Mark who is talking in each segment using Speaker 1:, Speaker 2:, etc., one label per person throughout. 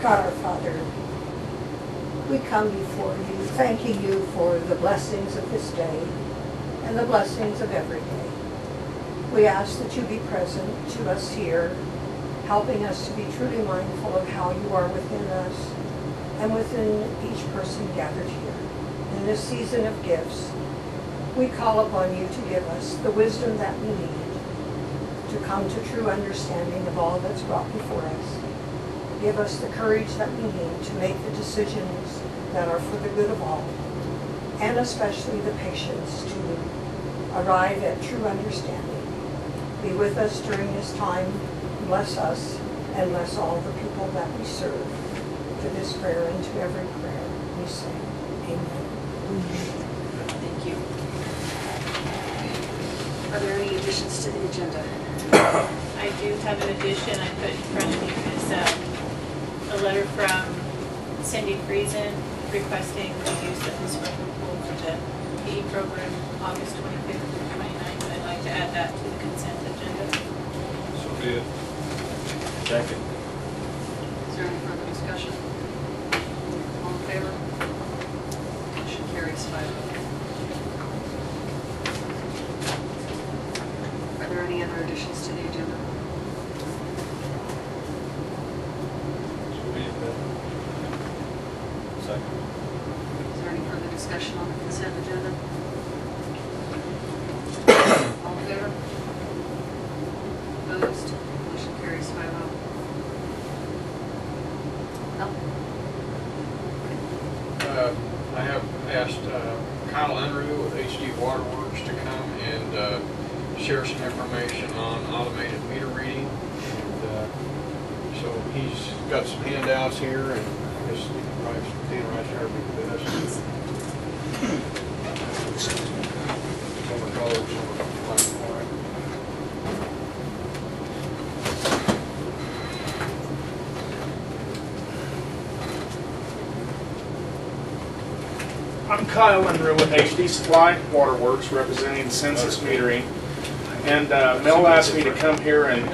Speaker 1: God our Father, we come before you, thanking you for the blessings of this day and the blessings of every day. We ask that you be present to us here, helping us to be truly mindful of how you are within us and within each person gathered here. In this season of gifts, we call upon you to give us the wisdom that we need to come to true understanding of all that's brought before us. Give us the courage that we need to make the decisions that are for the good of all, and especially the patience to arrive at true understanding. Be with us during this time, bless us, and bless all the people that we serve. To this prayer and to every prayer we say, Amen.
Speaker 2: Thank you. Are there any additions to the agenda?
Speaker 3: I do have an addition I put in front of you, is uh, a letter from Cindy Friesen requesting the use of the swimming pool for the PE program August 25th through 29th. I'd like to add that to the consent agenda.
Speaker 4: So be it. Second.
Speaker 2: Is there any further discussion? All in favor? Motion carries five oh. Are there any other additions to the agenda?
Speaker 4: So be it then. Second.
Speaker 2: Is there any further discussion on the consent agenda? All in favor? Opposed? Motion carries five oh. Al?
Speaker 5: Uh, I have asked uh, Kyle Unruh with HD Waterworks to come and uh, share some information on automated meter reading. And, uh, So he's got some handouts here and I guess you can probably stand black and.
Speaker 6: I'm Kyle Unruh with HD Supply Waterworks, representing Sensus Metering. And uh, Mel asked me to come here and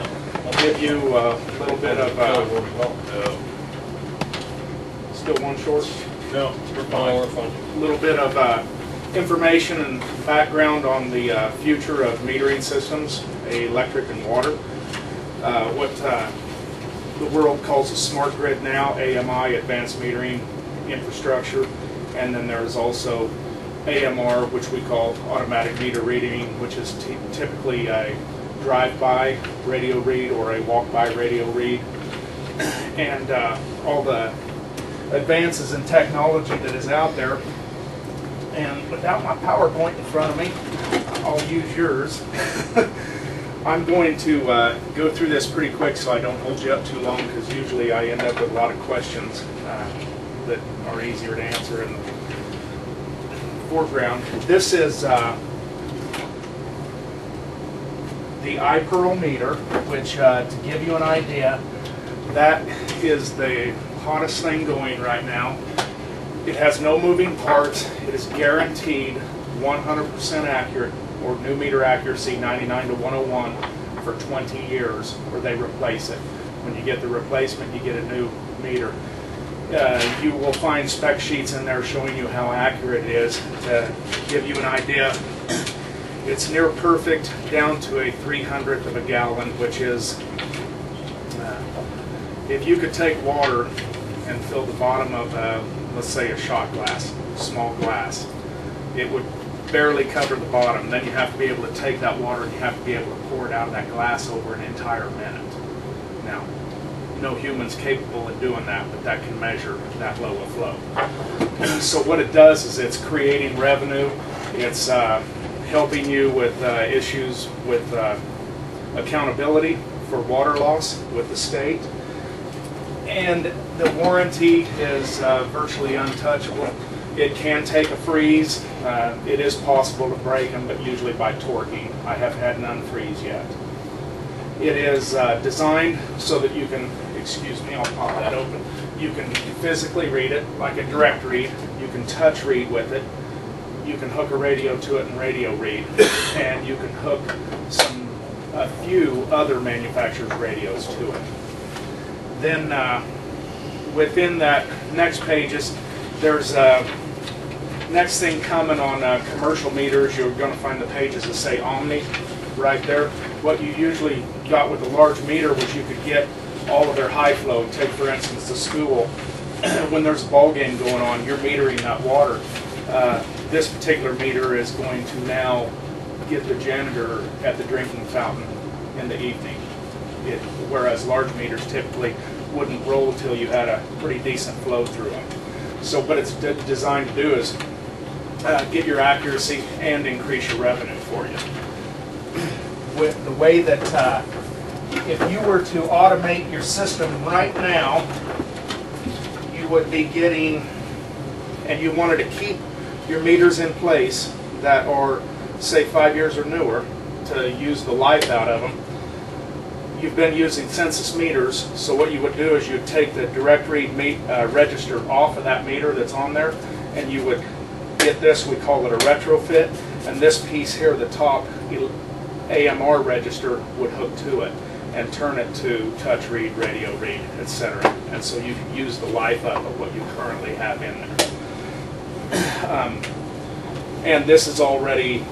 Speaker 6: give you a little bit of, uh, still one short?
Speaker 4: No, we're fine. We're fine.
Speaker 6: a little bit of uh, information and background on the uh, future of metering systems, electric and water. Uh, What uh, the world calls a smart grid now, AMI, Advanced Metering Infrastructure. And then there's also AMR, which we call automatic meter reading, which is ty- typically a drive-by radio read or a walk-by radio read. And uh, all the advances in technology that is out there. And without my PowerPoint in front of me, I'll use yours. I'm going to uh, go through this pretty quick so I don't hold you up too long because usually I end up with a lot of questions uh, that are easier to answer in the foreground. This is uh, the iPERL meter, which uh, to give you an idea, that is the hottest thing going right now. It has no moving parts. It is guaranteed 100% accurate or new meter accuracy 99 to 101 for 20 years or they replace it. When you get the replacement, you get a new meter. Uh, you will find spec sheets in there showing you how accurate it is. To give you an idea, it's near perfect down to a 300th of a gallon, which is if you could take water and fill the bottom of, a, let's say, a shot glass, small glass, it would barely cover the bottom. Then you have to be able to take that water and you have to be able to pour it out of that glass over an entire minute. Now, no human's capable of doing that, but that can measure that low of flow. So what it does is it's creating revenue. It's uh, helping you with uh, issues with uh, accountability for water loss with the state. And the warranty is uh, virtually untouchable. It can take a freeze. Uh, It is possible to break them, but usually by torquing. I have had none freeze yet. It is uh, designed so that you can, excuse me, I'll pop that open. You can physically read it like a direct read. You can touch read with it. You can hook a radio to it and radio read. And you can hook some, a few other manufacturers' radios to it. Then uh, within that next page is, there's a, next thing coming on uh, commercial meters, you're gonna find the pages that say Omni right there. What you usually got with a large meter was you could get all of their high flow. Take for instance the school, when there's a ball game going on, you're metering that water. Uh, This particular meter is going to now get the janitor at the drinking fountain in the evening. It- Whereas large meters typically wouldn't roll till you had a pretty decent flow through them. So what it's de- designed to do is uh, get your accuracy and increase your revenue for you. With the way that, uh, if you were to automate your system right now, you would be getting, and you wanted to keep your meters in place that are, say, five years or newer, to use the life out of them, you've been using Sensus meters, so what you would do is you'd take the direct read me- uh, register off of that meter that's on there, and you would get this, we call it a retrofit, and this piece here, the top AMR register would hook to it and turn it to touch read, radio read, etc. And so you can use the life of what you currently have in there. Um, And this is already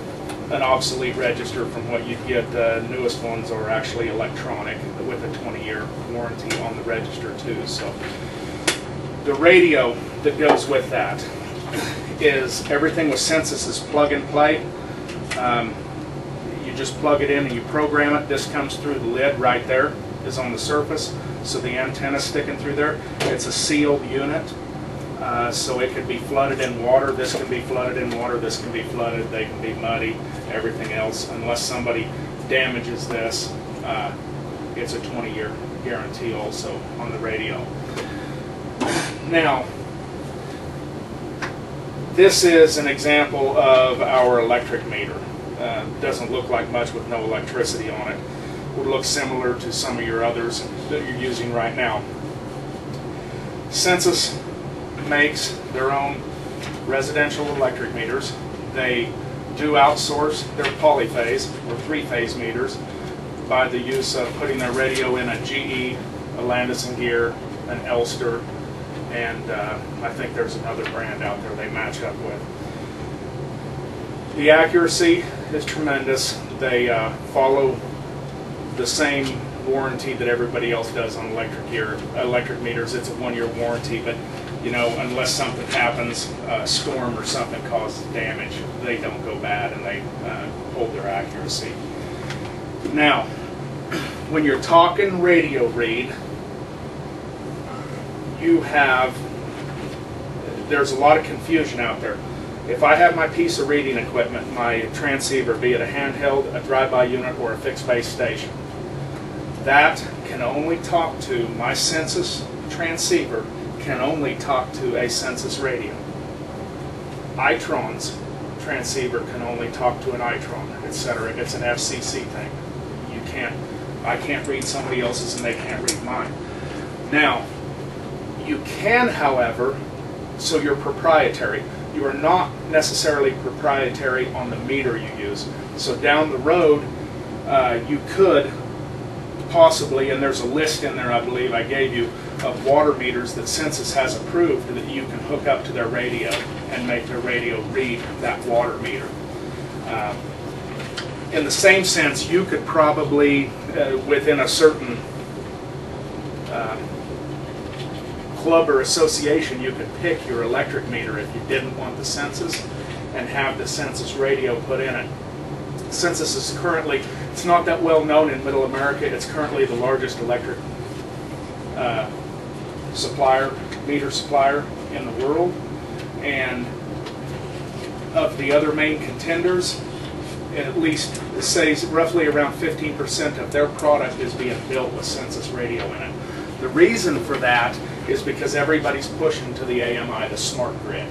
Speaker 6: an obsolete register from what you'd get. The newest ones are actually electronic with a 20-year warranty on the register too. So the radio that goes with that is everything with Sensus is plug and play. Um, You just plug it in and you program it. This comes through the lid right there, is on the surface. So the antenna's sticking through there. It's a sealed unit. Uh, so it could be flooded in water, this can be flooded in water, this can be flooded, they can be muddy, everything else, unless somebody damages this, uh, it's a 20-year guarantee also on the radio. Now, this is an example of our electric meter. Uh, Doesn't look like much with no electricity on it. Would look similar to some of your others that you're using right now. Sensus makes their own residential electric meters. They do outsource their polyphase or three-phase meters by the use of putting their radio in a GE, a Landis and Gyr, an Elster, and uh, I think there's another brand out there they match up with. The accuracy is tremendous. They uh, follow the same warranty that everybody else does on electric gear, electric meters. It's a one-year warranty, but you know, unless something happens, a storm or something causes damage, they don't go bad and they uh, hold their accuracy. Now, when you're talking radio read, you have, there's a lot of confusion out there. If I have my piece of reading equipment, my transceiver, be it a handheld, a drive-by unit, or a fixed base station, that can only talk to my Sensus transceiver can only talk to a Sensus radio. Itron's transceiver can only talk to an Itron, etc. It's an FCC thing. You can't, I can't read somebody else's and they can't read mine. Now, you can, however, so you're proprietary. You are not necessarily proprietary on the meter you use. So down the road, uh, you could possibly, and there's a list in there, I believe I gave you, of water meters that Sensus has approved that you can hook up to their radio and make their radio read that water meter. Um, In the same sense, you could probably, uh, within a certain um, club or association, you could pick your electric meter if you didn't want the Sensus and have the Sensus radio put in it. Sensus is currently, it's not that well known in middle America, it's currently the largest electric uh, supplier, meter supplier in the world. And of the other main contenders, at least say roughly around 15% of their product is being built with Sensus radio in it. The reason for that is because everybody's pushing to the AMI, the smart grid.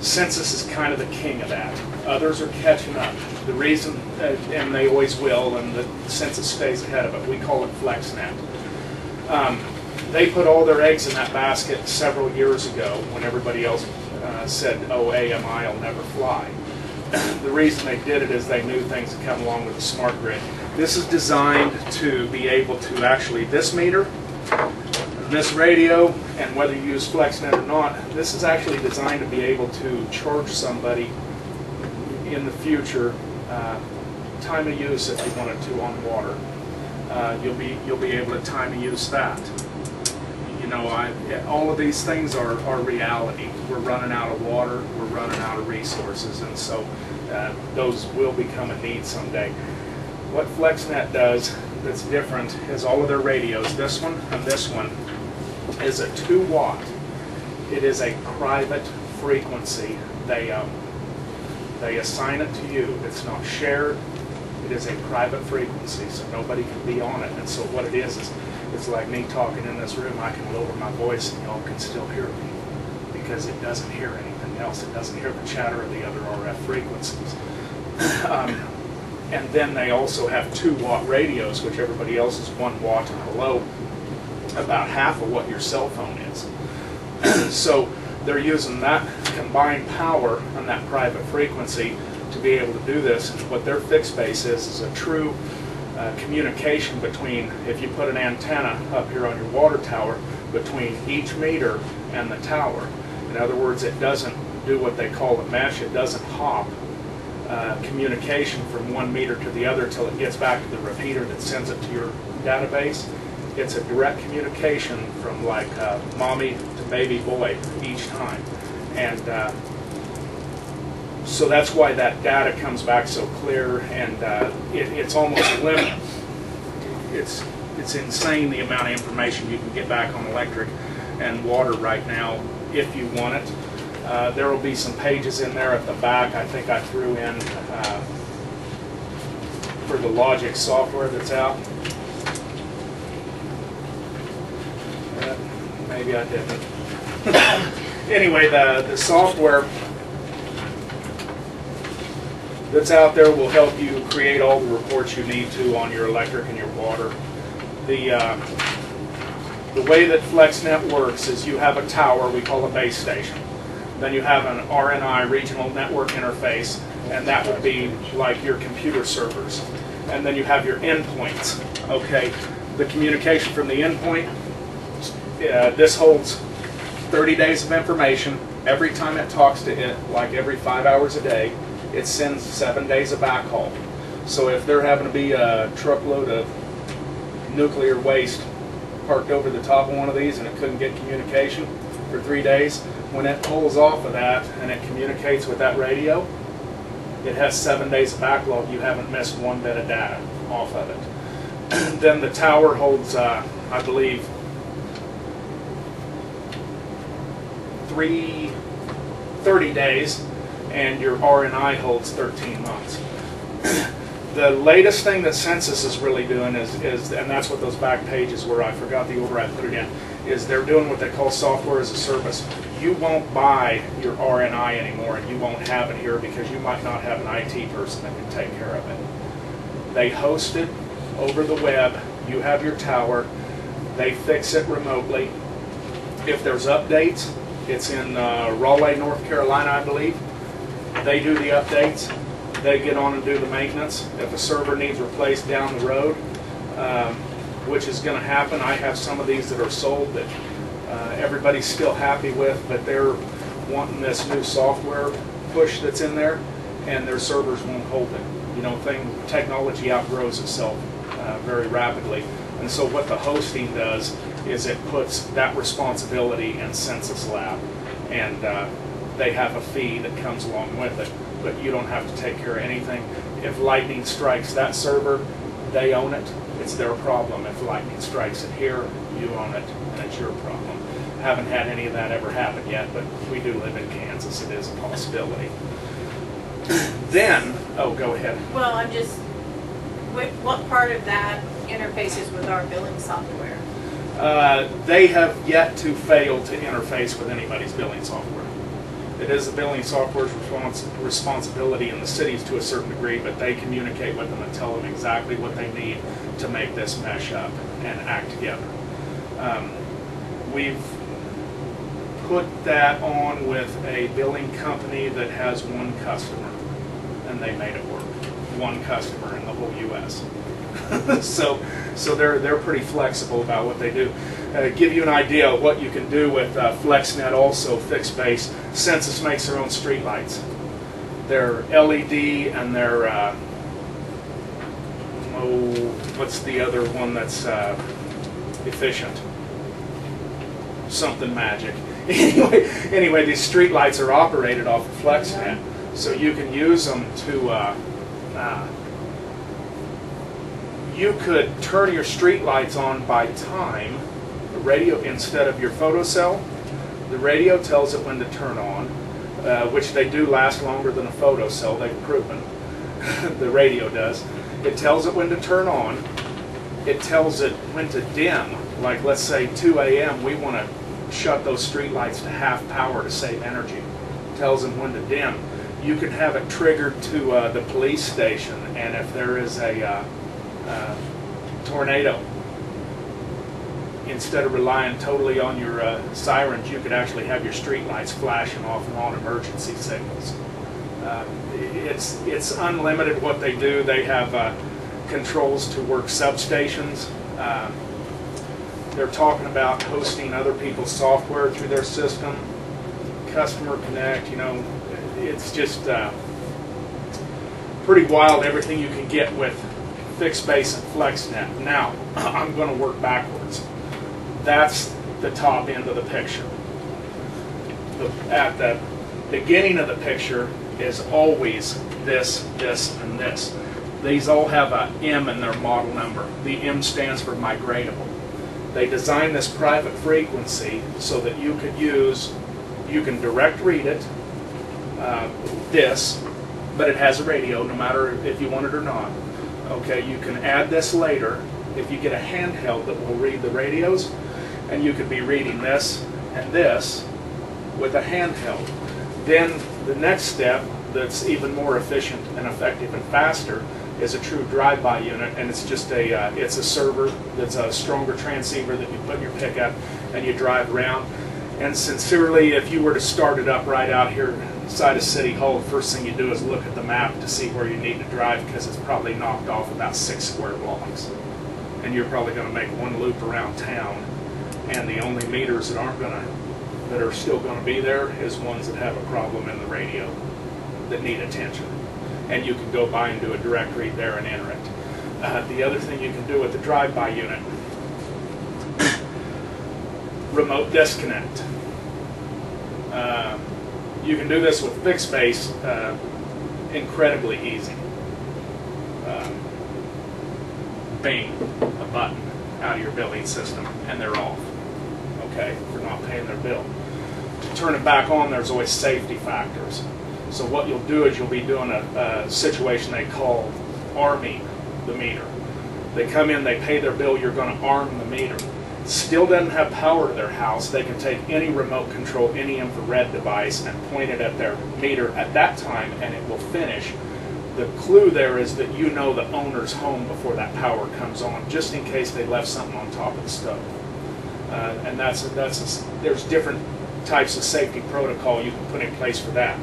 Speaker 6: Sensus is kind of the king of that. Others are catching up. The reason, uh, and they always will, and the Sensus stays ahead of it, we call it FlexNet. Um, They put all their eggs in that basket several years ago when everybody else uh, said, oh, AMI will never fly. The reason they did it is they knew things had come along with the smart grid. This is designed to be able to actually, this meter, This radio, and whether you use FlexNet or not, this is actually designed to be able to charge somebody in the future, uh, time of use if you wanted to on water. Uh, You'll be, you'll be able to time of use that. You know, I, all of these things are, are reality. We're running out of water, we're running out of resources, and so uh, those will become a need someday. What FlexNet does that's different is all of their radios, this one and this one, is a two watt. It is a private frequency. They, um, they assign it to you. It's not shared. It is a private frequency, so nobody can be on it. And so what it is, is it's like me talking in this room. I can lower my voice and y'all can still hear me because it doesn't hear anything else. It doesn't hear the chatter of the other RF frequencies. Um, and then they also have two watt radios, which everybody else is one watt and below, about half of what your cell phone is. so they're using that combined power on that private frequency to be able to do this. And what their fixed base is, is a true uh, communication between, if you put an antenna up here on your water tower, between each meter and the tower. In other words, it doesn't do what they call a mesh, it doesn't hop uh, communication from one meter to the other till it gets back to the repeater that sends it to your database. It's a direct communication from like uh, mommy to baby boy each time. And uh, so that's why that data comes back so clear and uh, it, it's almost limit. It's, it's insane the amount of information you can get back on electric and water right now if you want it. Uh, There will be some pages in there at the back, I think I threw in uh, for the Logic software that's out. Uh, Maybe I didn't. Anyway, the, the software that's out there will help you create all the reports you need to on your electric and your water. The, uh, the way that FlexNet works is you have a tower we call a base station. Then you have an RNI, regional network interface, and that would be like your computer servers. And then you have your endpoints, okay? The communication from the endpoint, uh, this holds 30 days of information. Every time it talks to it, like every five hours a day, it sends seven days of backhaul. So if there happen to be a truckload of nuclear waste parked over the top of one of these and it couldn't get communication for three days, when it pulls off of that and it communicates with that radio, it has seven days of backlog. You haven't missed one bit of data off of it. then the tower holds, uh, I believe, three, 30 days, and your RNI holds 13 months. the latest thing that Sensus is really doing is, is, and that's what those back pages were, I forgot the order I put it in, is they're doing what they call software as a service. You won't buy your RNI anymore and you won't have it here because you might not have an IT person that can take care of it. They host it over the web, you have your tower, they fix it remotely. If there's updates, it's in uh, Raleigh, North Carolina, I believe. They do the updates, they get on and do the maintenance. If a server needs replaced down the road, um, which is going to happen, I have some of these that are sold that uh, everybody's still happy with, but they're wanting this new software push that's in there, and their servers won't hold it. You know, thing technology outgrows itself uh, very rapidly, and so what the hosting does is it puts that responsibility in Sensus Lab, and uh, they have a fee that comes along with it, but you don't have to take care of anything. If lightning strikes that server, they own it. It's their problem. If lightning strikes it here, you own it, and it's your problem. Haven't had any of that ever happen yet, but we do live in Kansas. It is a possibility. Then, oh, go ahead.
Speaker 3: Well, I'm just, what, what part of that interfaces with our billing software?
Speaker 6: Uh, they have yet to fail to interface with anybody's billing software. It is the billing software's respons- responsibility in the cities to a certain degree, but they communicate with them and tell them exactly what they need to make this mesh up and act together. Um, we've put that on with a billing company that has one customer, and they made it work. One customer in the whole U.S. so, so they're they're pretty flexible about what they do. Uh, give you an idea of what you can do with uh, FlexNet also fixed base. Sensus makes their own streetlights. They're LED and they're, uh, oh, what's the other one that's uh, efficient? Something magic. Anyway, anyway, these streetlights are operated off of FlexNet, so you can use them to, uh, uh, you could turn your streetlights on by time, radio, instead of your photocell. The radio tells it when to turn on, uh, which they do last longer than a photocell, they've proven. the radio does. It tells it when to turn on. It tells it when to dim. Like, let's say 2 a.m., we want to shut those streetlights to half power to save energy. Tells them when to dim. You can have it triggered to uh, the police station, and if there is a uh, uh, tornado, instead of relying totally on your uh, sirens, you could actually have your streetlights flashing off and on emergency signals. Uh, it's it's unlimited what they do. They have uh, controls to work substations. Uh, they're talking about hosting other people's software through their system. Customer Connect, you know, it's just uh, pretty wild everything you can get with fixed base and FlexNet. Now, I'm going to work backwards. That's the top end of the picture. The, at the beginning of the picture is always this, this, and this. These all have a M in their model number. The M stands for migratable. They designed this private frequency so that you could use, you can direct read it, uh, this, but it has a radio no matter if you want it or not. Okay, you can add this later if you get a handheld that will read the radios, and you could be reading this and this with a handheld. Then the next step that's even more efficient and effective and faster is a true drive-by unit, and it's just a uh, it's a server that's a stronger transceiver that you put in your pickup and you drive around. And sincerely, if you were to start it up right out here inside of City Hall, the first thing you do is look at the map to see where you need to drive because it's probably knocked off about six square blocks. And you're probably going to make one loop around town. And the only meters that aren't going to, that are still going to be there is ones that have a problem in the radio that need attention. And you can go by and do a direct read there and enter it. Uh, the other thing you can do with the drive-by unit remote disconnect. Uh, you can do this with fixed base uh, incredibly easy. Uh, bang, a button out of your billing system and they're off. Okay, for not paying their bill. To turn it back on, there's always safety factors. So what you'll do is you'll be doing a, a situation they call arming the meter. They come in, they pay their bill, you're going to arm the meter still doesn't have power to their house, they can take any remote control, any infrared device and point it at their meter at that time and it will finish. The clue there is that you know the owner's home before that power comes on, just in case they left something on top of the stove. Uh, and that's, that's a, there's different types of safety protocol you can put in place for that.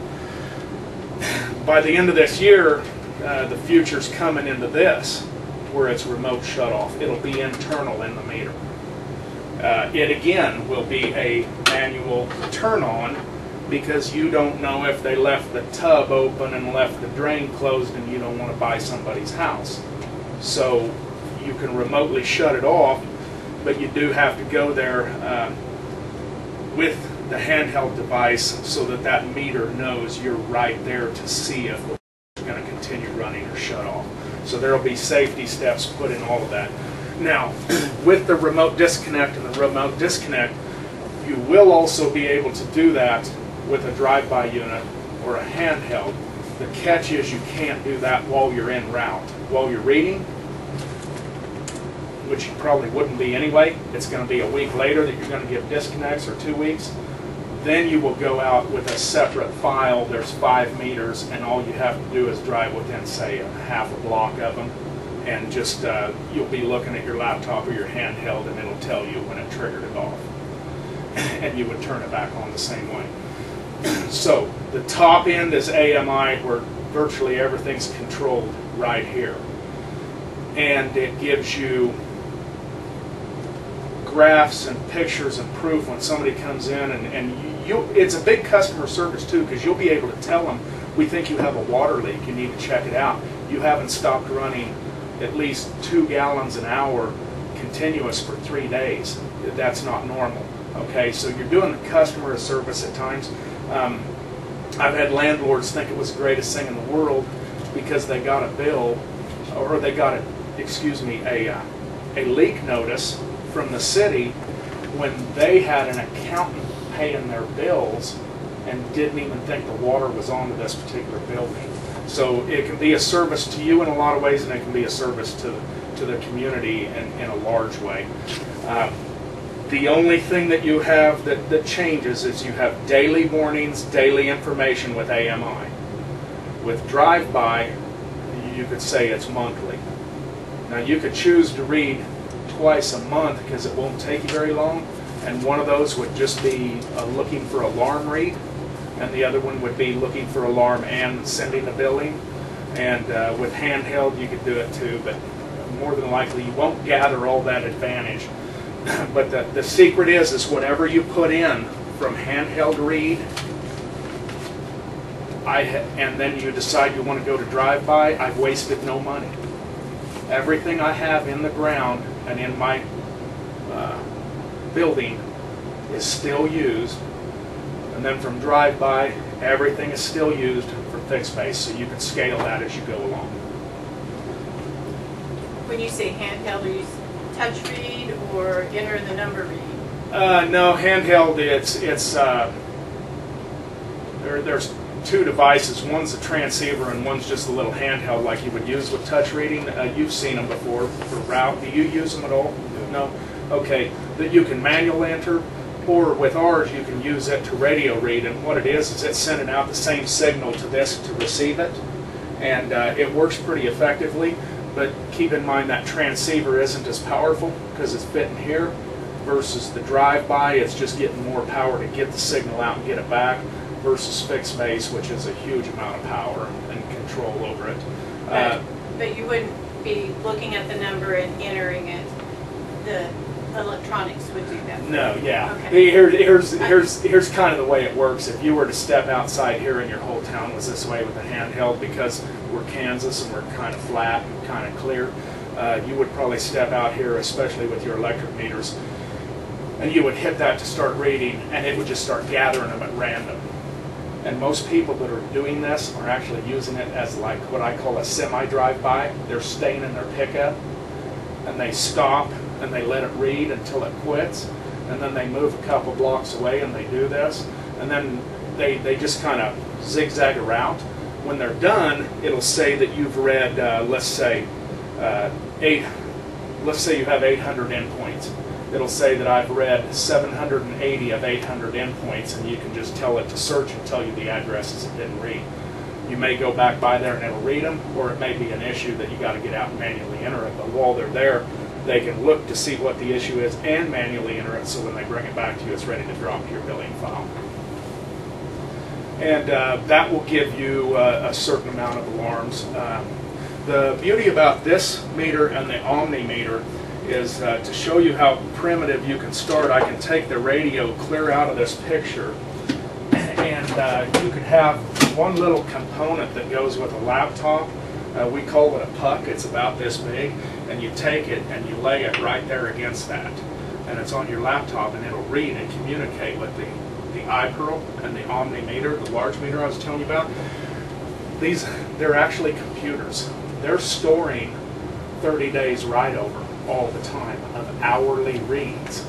Speaker 6: By the end of this year, uh, the future's coming into this, where it's remote shut off. It'll be internal in the meter. Uh, it again will be a manual turn on because you don't know if they left the tub open and left the drain closed and you don't want to buy somebody's house. So you can remotely shut it off, but you do have to go there uh, with the handheld device so that that meter knows you're right there to see if the going to continue running or shut off. So there will be safety steps put in all of that. Now, with the remote disconnect and the remote disconnect, you will also be able to do that with a drive-by unit or a handheld. The catch is you can't do that while you're in route. While you're reading, which you probably wouldn't be anyway, it's going to be a week later that you're going to give disconnects or two weeks. Then you will go out with a separate file. There's five meters, and all you have to do is drive within, say, a half a block of them and just uh, you'll be looking at your laptop or your handheld and it'll tell you when it triggered it off. And you would turn it back on the same way. So the top end is AMI where virtually everything's controlled right here. And it gives you graphs and pictures and proof when somebody comes in and, and you, it's a big customer service too, because you'll be able to tell them, we think you have a water leak, you need to check it out. You haven't stopped running at least two gallons an hour continuous for three days. That's not normal, okay? So you're doing the customer service at times. Um, I've had landlords think it was the greatest thing in the world because they got a bill, or they got a, excuse me, a, uh, a leak notice from the city when they had an accountant paying their bills and didn't even think the water was onto this particular building. So it can be a service to you in a lot of ways, and it can be a service to, to the community in, in a large way. Um, the only thing that you have that, that changes is you have daily warnings, daily information with AMI. With drive-by, you could say it's monthly. Now you could choose to read twice a month because it won't take you very long, and one of those would just be uh, looking for alarm read, and the other one would be looking for alarm and sending a billing. And uh, with handheld, you could do it too, but more than likely you won't gather all that advantage. but the, the secret is, is whatever you put in from handheld read, I and then you decide you want to go to drive-by, I've wasted no money. Everything I have in the ground and in my uh, building is still used. And then from drive-by, everything is still used for fixed base, so you can scale that as you go along.
Speaker 3: When you say handheld, are you touch read or enter the number read?
Speaker 6: Uh, no, handheld, it's, it's, uh, there, there's two devices. One's a transceiver and one's just a little handheld like you would use with touch reading. Uh, you've seen them before for route. Do you use them at all? No? Okay, that you can manual enter, or with ours, you can use it to radio read. And what it is, is it's sending out the same signal to this to receive it. And uh, it works pretty effectively, but keep in mind that transceiver isn't as powerful because it's fitting here versus the drive-by, it's just getting more power to get the signal out and get it back versus fixed base, which is a huge amount of power and control over it. Uh,
Speaker 3: But but you wouldn't be looking at the number and entering it, the electronics would do that?
Speaker 6: No, yeah.
Speaker 3: Okay.
Speaker 6: Here, here's, here's, here's kind of the way it works. If you were to step outside here and your whole town was this way with a handheld, because we're Kansas and we're kind of flat and kind of clear, uh, you would probably step out here, especially with your electric meters, and you would hit that to start reading, and it would just start gathering them at random. And most people that are doing this are actually using it as like what I call a semi-drive-by. They're staying in their pickup, and they stop and they let it read until it quits, and then they move a couple blocks away and they do this, and then they, they just kind of zigzag around. When they're done, it'll say that you've read, uh, let's say, uh, eight, let's say you have 800 endpoints. It'll say that I've read 780 of 800 endpoints, and you can just tell it to search and tell you the addresses it didn't read. You may go back by there and it'll read them, or it may be an issue that you got to get out and manually enter it. But while they're there, they can look to see what the issue is and manually enter it, so when they bring it back to you, it's ready to drop to your billing file. And uh, that will give you uh, a certain amount of alarms. Um, the beauty about this meter and the Omni meter is uh, to show you how primitive you can start. I can take the radio clear out of this picture and uh, you could have one little component that goes with a laptop. Uh, we call it a puck. It's about this big, and you take it and you lay it right there against that, and it's on your laptop, and it'll read and communicate with the the iPERL and the Omni meter, the large meter I was telling you about. These they're actually computers. They're storing 30 days right over all the time of hourly reads.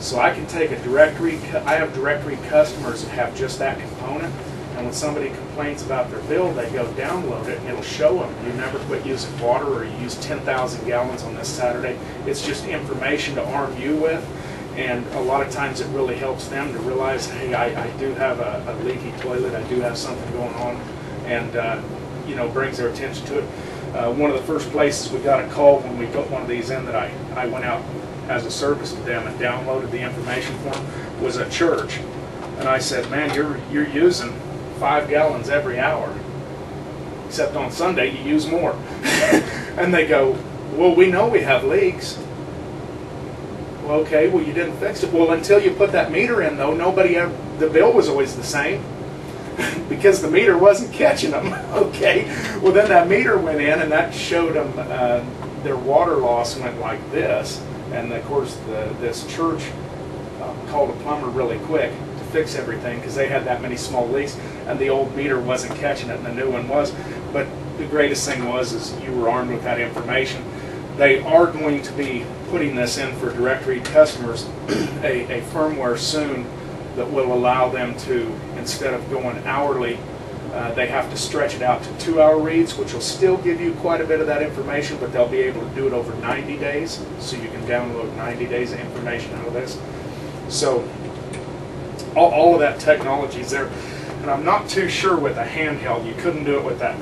Speaker 6: So I can take a directory, I have directory customers that have just that component, and when somebody complains about their bill, they go download it, and it'll show them, you never quit using water, or you used 10,000 gallons on this Saturday. It's just information to arm you with, and a lot of times it really helps them to realize, hey, I, I do have a, a leaky toilet, I do have something going on, and, uh, you know, brings their attention to it. Uh, one of the first places we got a call when we put one of these in that I, I went out as a service to them and downloaded the information for them was a church. And I said, man, you're, you're using five gallons every hour. Except on Sunday, you use more. and they go, well, we know we have leaks. Well, okay, well, you didn't fix it. Well, until you put that meter in though, nobody, ever the bill was always the same. Because the meter wasn't catching them, okay? Well, then that meter went in and that showed them, uh, their water loss went like this. And of course, the, this church uh, called a plumber really quick to fix everything because they had that many small leaks and the old meter wasn't catching it and the new one was. But the greatest thing was is you were armed with that information. They are going to be putting this in for direct read customers, a, a firmware soon that will allow them to, instead of going hourly, uh, they have to stretch it out to two-hour reads, which will still give you quite a bit of that information, but they'll be able to do it over 90 days, so you can download 90 days of information out of this. So all, all of that technology is there, and I'm not too sure with a handheld. You couldn't do it with that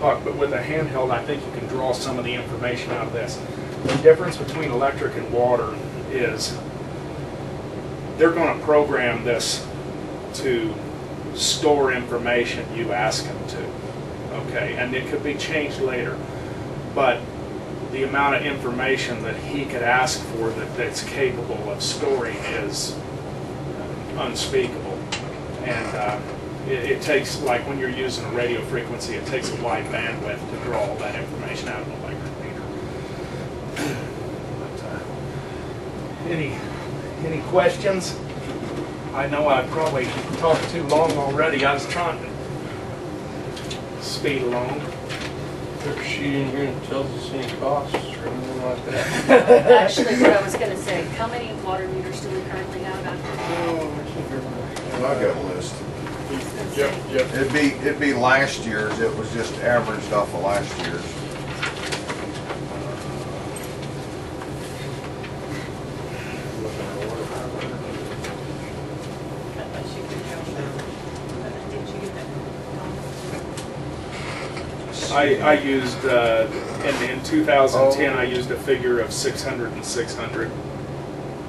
Speaker 6: puck, but with a handheld, I think you can draw some of the information out of this. The difference between electric and water is they're going to program this to store information you ask them to. Okay, and it could be changed later. But the amount of information that he could ask for that, that's capable of storing is unspeakable. And uh, it, it takes, like when you're using a radio frequency, it takes a wide bandwidth to draw all that information out of an electric. But, uh, Any, any questions? I know I probably talked too long already. I was trying to speed along.
Speaker 4: There's a sheet in here and tells us any costs or anything like that.
Speaker 2: Actually, what I was gonna say, how many water meters do we currently have out there?
Speaker 7: Oh, I got a list.
Speaker 5: Jeff, Jeff,
Speaker 7: It'd be, it'd be last year's, it was just averaged off of last year's.
Speaker 3: I thought she could go. Didn't you get that?
Speaker 6: I, I used, uh, in, in 2010, I used a figure of 600 and 600.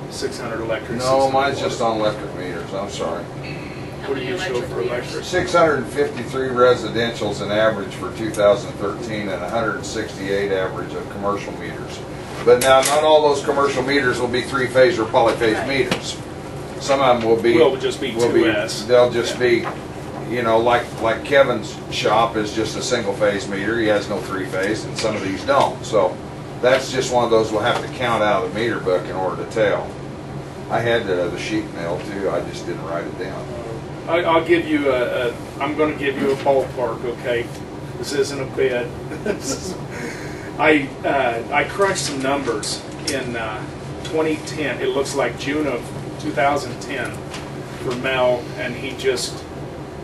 Speaker 6: 600 electric.
Speaker 7: No,
Speaker 6: 600
Speaker 7: mine's
Speaker 6: water.
Speaker 7: just on electric meters, I'm sorry.
Speaker 6: What do you show for electric?
Speaker 7: Six hundred and fifty-three residential's an average for two thousand thirteen and hundred and sixty-eight average of commercial meters. But now, not all those commercial meters will be three-phase or polyphase
Speaker 2: Right.
Speaker 7: meters. Some of them will be.
Speaker 6: Will just be
Speaker 7: will
Speaker 6: 2S.
Speaker 7: They'll just
Speaker 6: Yeah.
Speaker 7: be, you know, like, like Kevin's shop is just a single-phase meter, he has no three-phase, and some of these don't. So that's just one of those we'll have to count out of the meter book in order to tell. I had the, the sheet mail too, I just didn't write it down.
Speaker 6: I, I'll give you a, a, I'm gonna give you a ballpark, okay? This isn't a bid. I, uh, I crunched some numbers in, uh, 2010, it looks like June of 2010 for Mel, and he just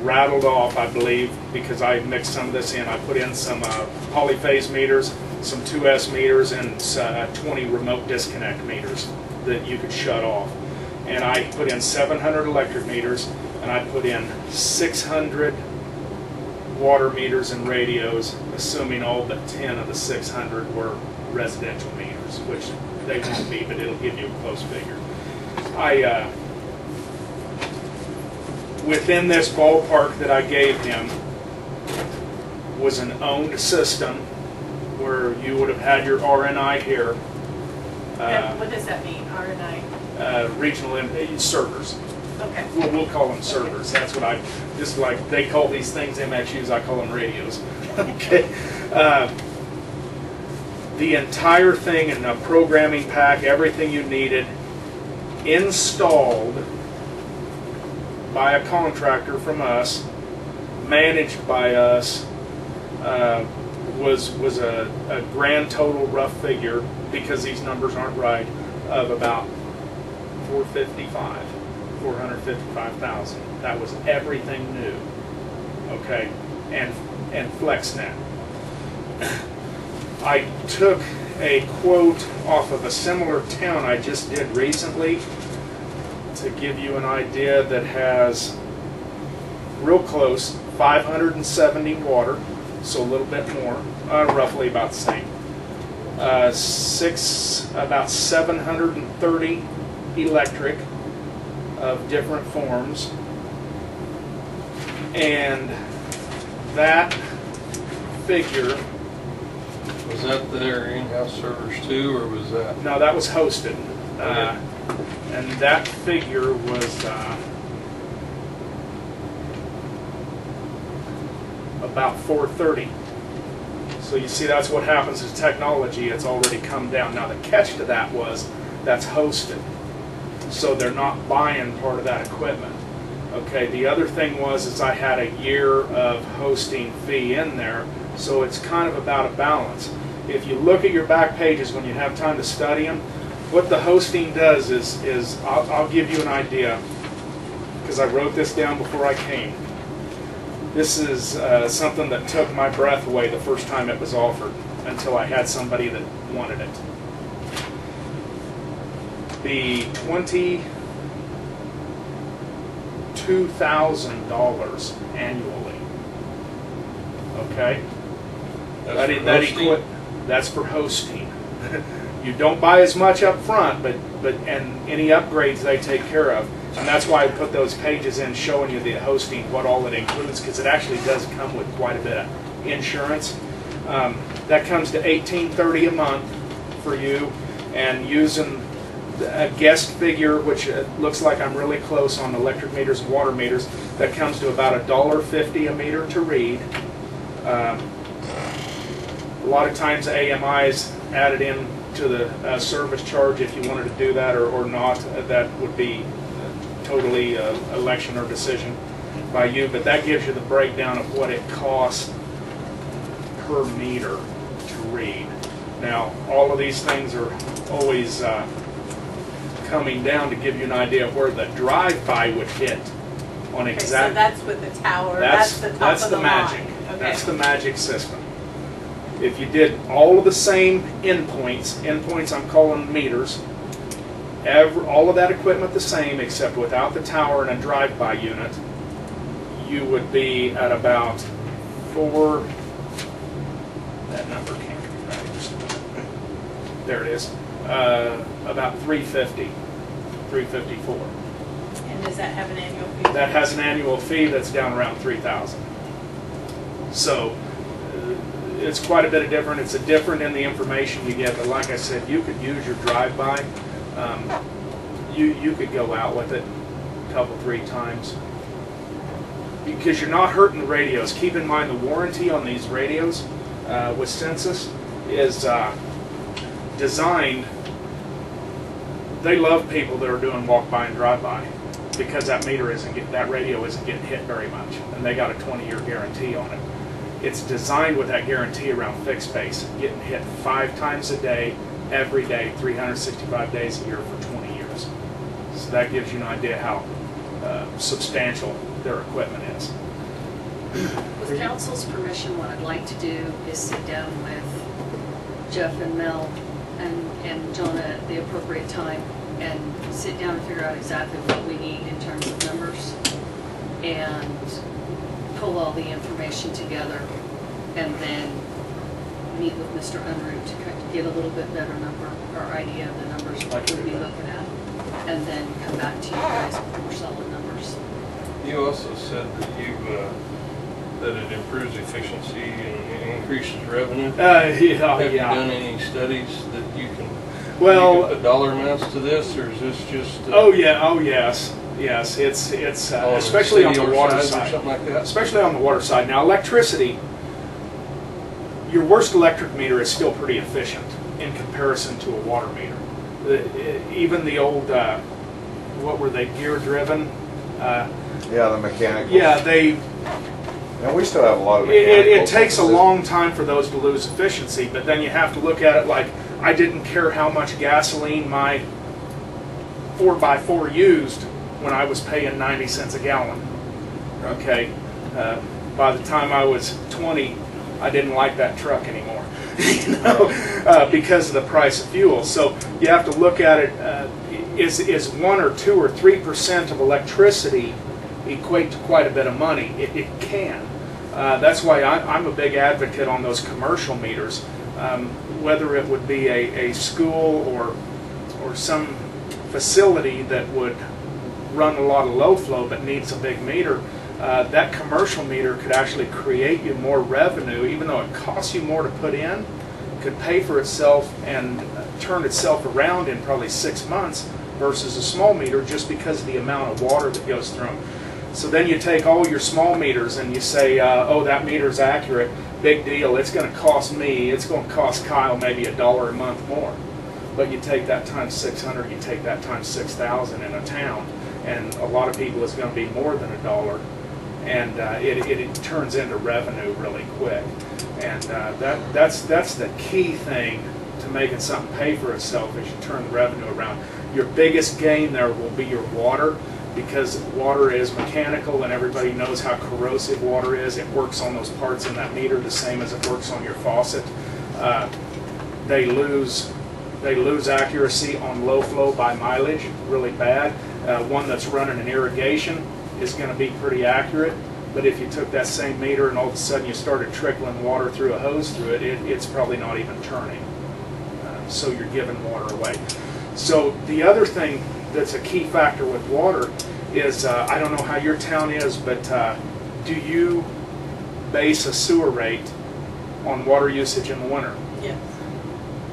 Speaker 6: rattled off, I believe, because I mixed some of this in, I put in some, uh, polyphase meters, some 2S meters, and, uh, 20 remote disconnect meters that you could shut off. And I put in 700 electric meters, and I put in 600 water meters and radios, assuming all but 10 of the 600 were residential meters, which they won't be, but it'll give you a close figure. I, uh, within this ballpark that I gave him was an owned system where you would have had your RNI here. uh,
Speaker 3: And what does that mean, R and I?
Speaker 6: uh, regional in- servers.
Speaker 3: Okay.
Speaker 6: We'll, we'll call them servers. That's what I, just like they call these things MXUs, I call them radios. okay. Uh, the entire thing and the programming pack, everything you needed, installed by a contractor from us, managed by us, uh, was was a, a grand total rough figure because these numbers aren't right of about 455, 455,000. That was everything new. Okay, and and FlexNet. I took a quote off of a similar town I just did recently to give you an idea that has real close 570 water, so a little bit more, uh, roughly about the same. Uh, six, about 730 electric of different forms. And that figure,
Speaker 4: Was that their in-house servers too, or was that?
Speaker 6: no, that was hosted. Uh, And that figure was uh, about 430. So you see, that's what happens with technology. It's already come down. Now, the catch to that was that's hosted. So they're not buying part of that equipment. Okay, the other thing was is I had a year of hosting fee in there, so it's kind of about a balance. If you look at your back pages when you have time to study them, what the hosting does is, is I'll, I'll give you an idea, because I wrote this down before I came. This is uh, something that took my breath away the first time it was offered, until I had somebody that wanted it. The twenty-two thousand dollars annually. Okay?
Speaker 4: That's
Speaker 6: That,
Speaker 4: for
Speaker 6: that
Speaker 4: hosting?
Speaker 6: equi- that's for hosting. You don't buy as much up front, but, but, and any upgrades they take care of. And that's why I put those pages in showing you the hosting, what all it includes, because it actually does come with quite a bit of insurance. Um, That comes to eighteen thirty a month for you, and using a guest figure, which uh, looks like I'm really close on electric meters and water meters, that comes to about a dollar fifty a meter to read. Um, a lot of times AMI is added in to the uh, service charge if you wanted to do that or, or not. Uh, That would be uh, totally uh, election or decision by you, but that gives you the breakdown of what it costs per meter to read. Now, all of these things are always uh, coming down to give you an idea of where the drive-by would hit on
Speaker 3: Okay, so that's with the tower, that's the top
Speaker 6: that's
Speaker 3: of
Speaker 6: the
Speaker 3: the
Speaker 6: magic.
Speaker 3: Okay.
Speaker 6: That's the magic system. If you did all of the same endpoints, endpoints I'm calling meters, every, all of that equipment the same except without the tower and a drive-by unit, you would be at about four, that number can't be right. There it is, uh, about 350, 354.
Speaker 3: And does that have an annual fee?
Speaker 6: That has an annual fee that's down around three thousand. So, it's quite a bit of different, it's a different in the information you get, but like I said, you could use your drive-by. Um, You, you could go out with it a couple, three times. Because you're not hurting the radios. Keep in mind, the warranty on these radios uh, with Sensus is uh, designed, they love people that are doing walk-by and drive-by because that meter isn't get, that radio isn't getting hit very much, and they got a 20-year guarantee on it. It's designed with that guarantee around fixed base, getting hit five times a day, every day, 365 days a year for 20 years. So that gives you an idea how uh, substantial their equipment is.
Speaker 2: With council's permission, what I'd like to do is sit down with Jeff and Mel and, and John at the appropriate time and sit down and figure out exactly what we need in terms of numbers and pull all the information together and then meet with Mr. Unruh to kind of get a little bit better number or idea of the numbers
Speaker 6: Like
Speaker 2: we'll be
Speaker 6: that.
Speaker 2: looking at. And then come back to you guys with more solid numbers.
Speaker 4: You also said that you, uh, that it improves efficiency and increases revenue.
Speaker 6: Uh, yeah,
Speaker 4: Have you
Speaker 6: yeah.
Speaker 4: done any studies that you can, you
Speaker 6: Well,
Speaker 4: can put dollar amounts to this, or is this just? uh,
Speaker 6: oh yeah, oh yes, yes. It's it's uh,
Speaker 4: on
Speaker 6: especially on the water side.
Speaker 4: Something like that?
Speaker 6: especially on the water side. Now, electricity, your worst electric meter is still pretty efficient in comparison to a water meter. The, even the old, uh, what were they, gear driven? Uh,
Speaker 7: Yeah, the mechanical.
Speaker 6: yeah, they.
Speaker 7: And we still have a lot of
Speaker 6: It, it, it takes a long time for those to lose efficiency, but then you have to look at it like I didn't care how much gasoline my four x four used when I was paying ninety cents a gallon. Okay, uh, by the time I was twenty, I didn't like that truck anymore, you know, uh, because of the price of fuel. So you have to look at it. Uh, is is one or two or three percent of electricity equate to quite a bit of money? It, it can. Uh, that's why I, I'm a big advocate on those commercial meters. Um, whether it would be a, a school or or some facility that would run a lot of low flow but needs a big meter, uh, that commercial meter could actually create you more revenue, even though it costs you more to put in, could pay for itself and uh, turn itself around in probably six months versus a small meter just because of the amount of water that goes through them. So then you take all your small meters and you say, uh, oh, that meter's accurate, big deal, it's gonna cost me, it's gonna cost Kyle maybe a dollar a month more. But you take that times six hundred, you take that times six thousand in a town, and a lot of people it's gonna be more than a dollar. And uh, it, it, it turns into revenue really quick. And uh, that, that's, that's the key thing to making something pay for itself is you turn the revenue around. Your biggest gain there will be your water because water is mechanical and everybody knows how corrosive water is. It works on those parts in that meter the same as it works on your faucet. Uh, they lose they lose accuracy on low flow by mileage really bad. Uh, one that's running an irrigation is going to be pretty accurate, but if you took that same meter and all of a sudden you started trickling water through a hose through it, it it's probably not even turning. Uh, so you're giving water away. So the other thing that's a key factor with water is uh, I don't know how your town is, but uh, do you base a sewer rate on water usage in the winter?
Speaker 3: Yes.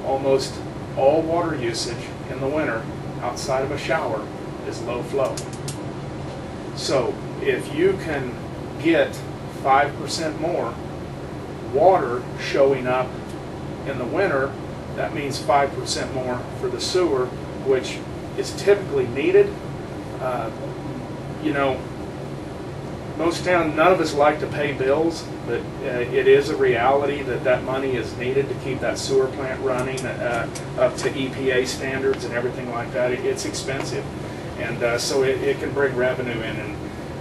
Speaker 6: almost all water usage in the winter outside of a shower is low flow. So if you can get five percent more water showing up in the winter, that means five percent more for the sewer, which is typically needed. Uh, You know, most town, none of us like to pay bills, but uh, it is a reality that that money is needed to keep that sewer plant running uh, up to EPA standards and everything like that. It- It's expensive. And uh, so it, it can bring revenue in, in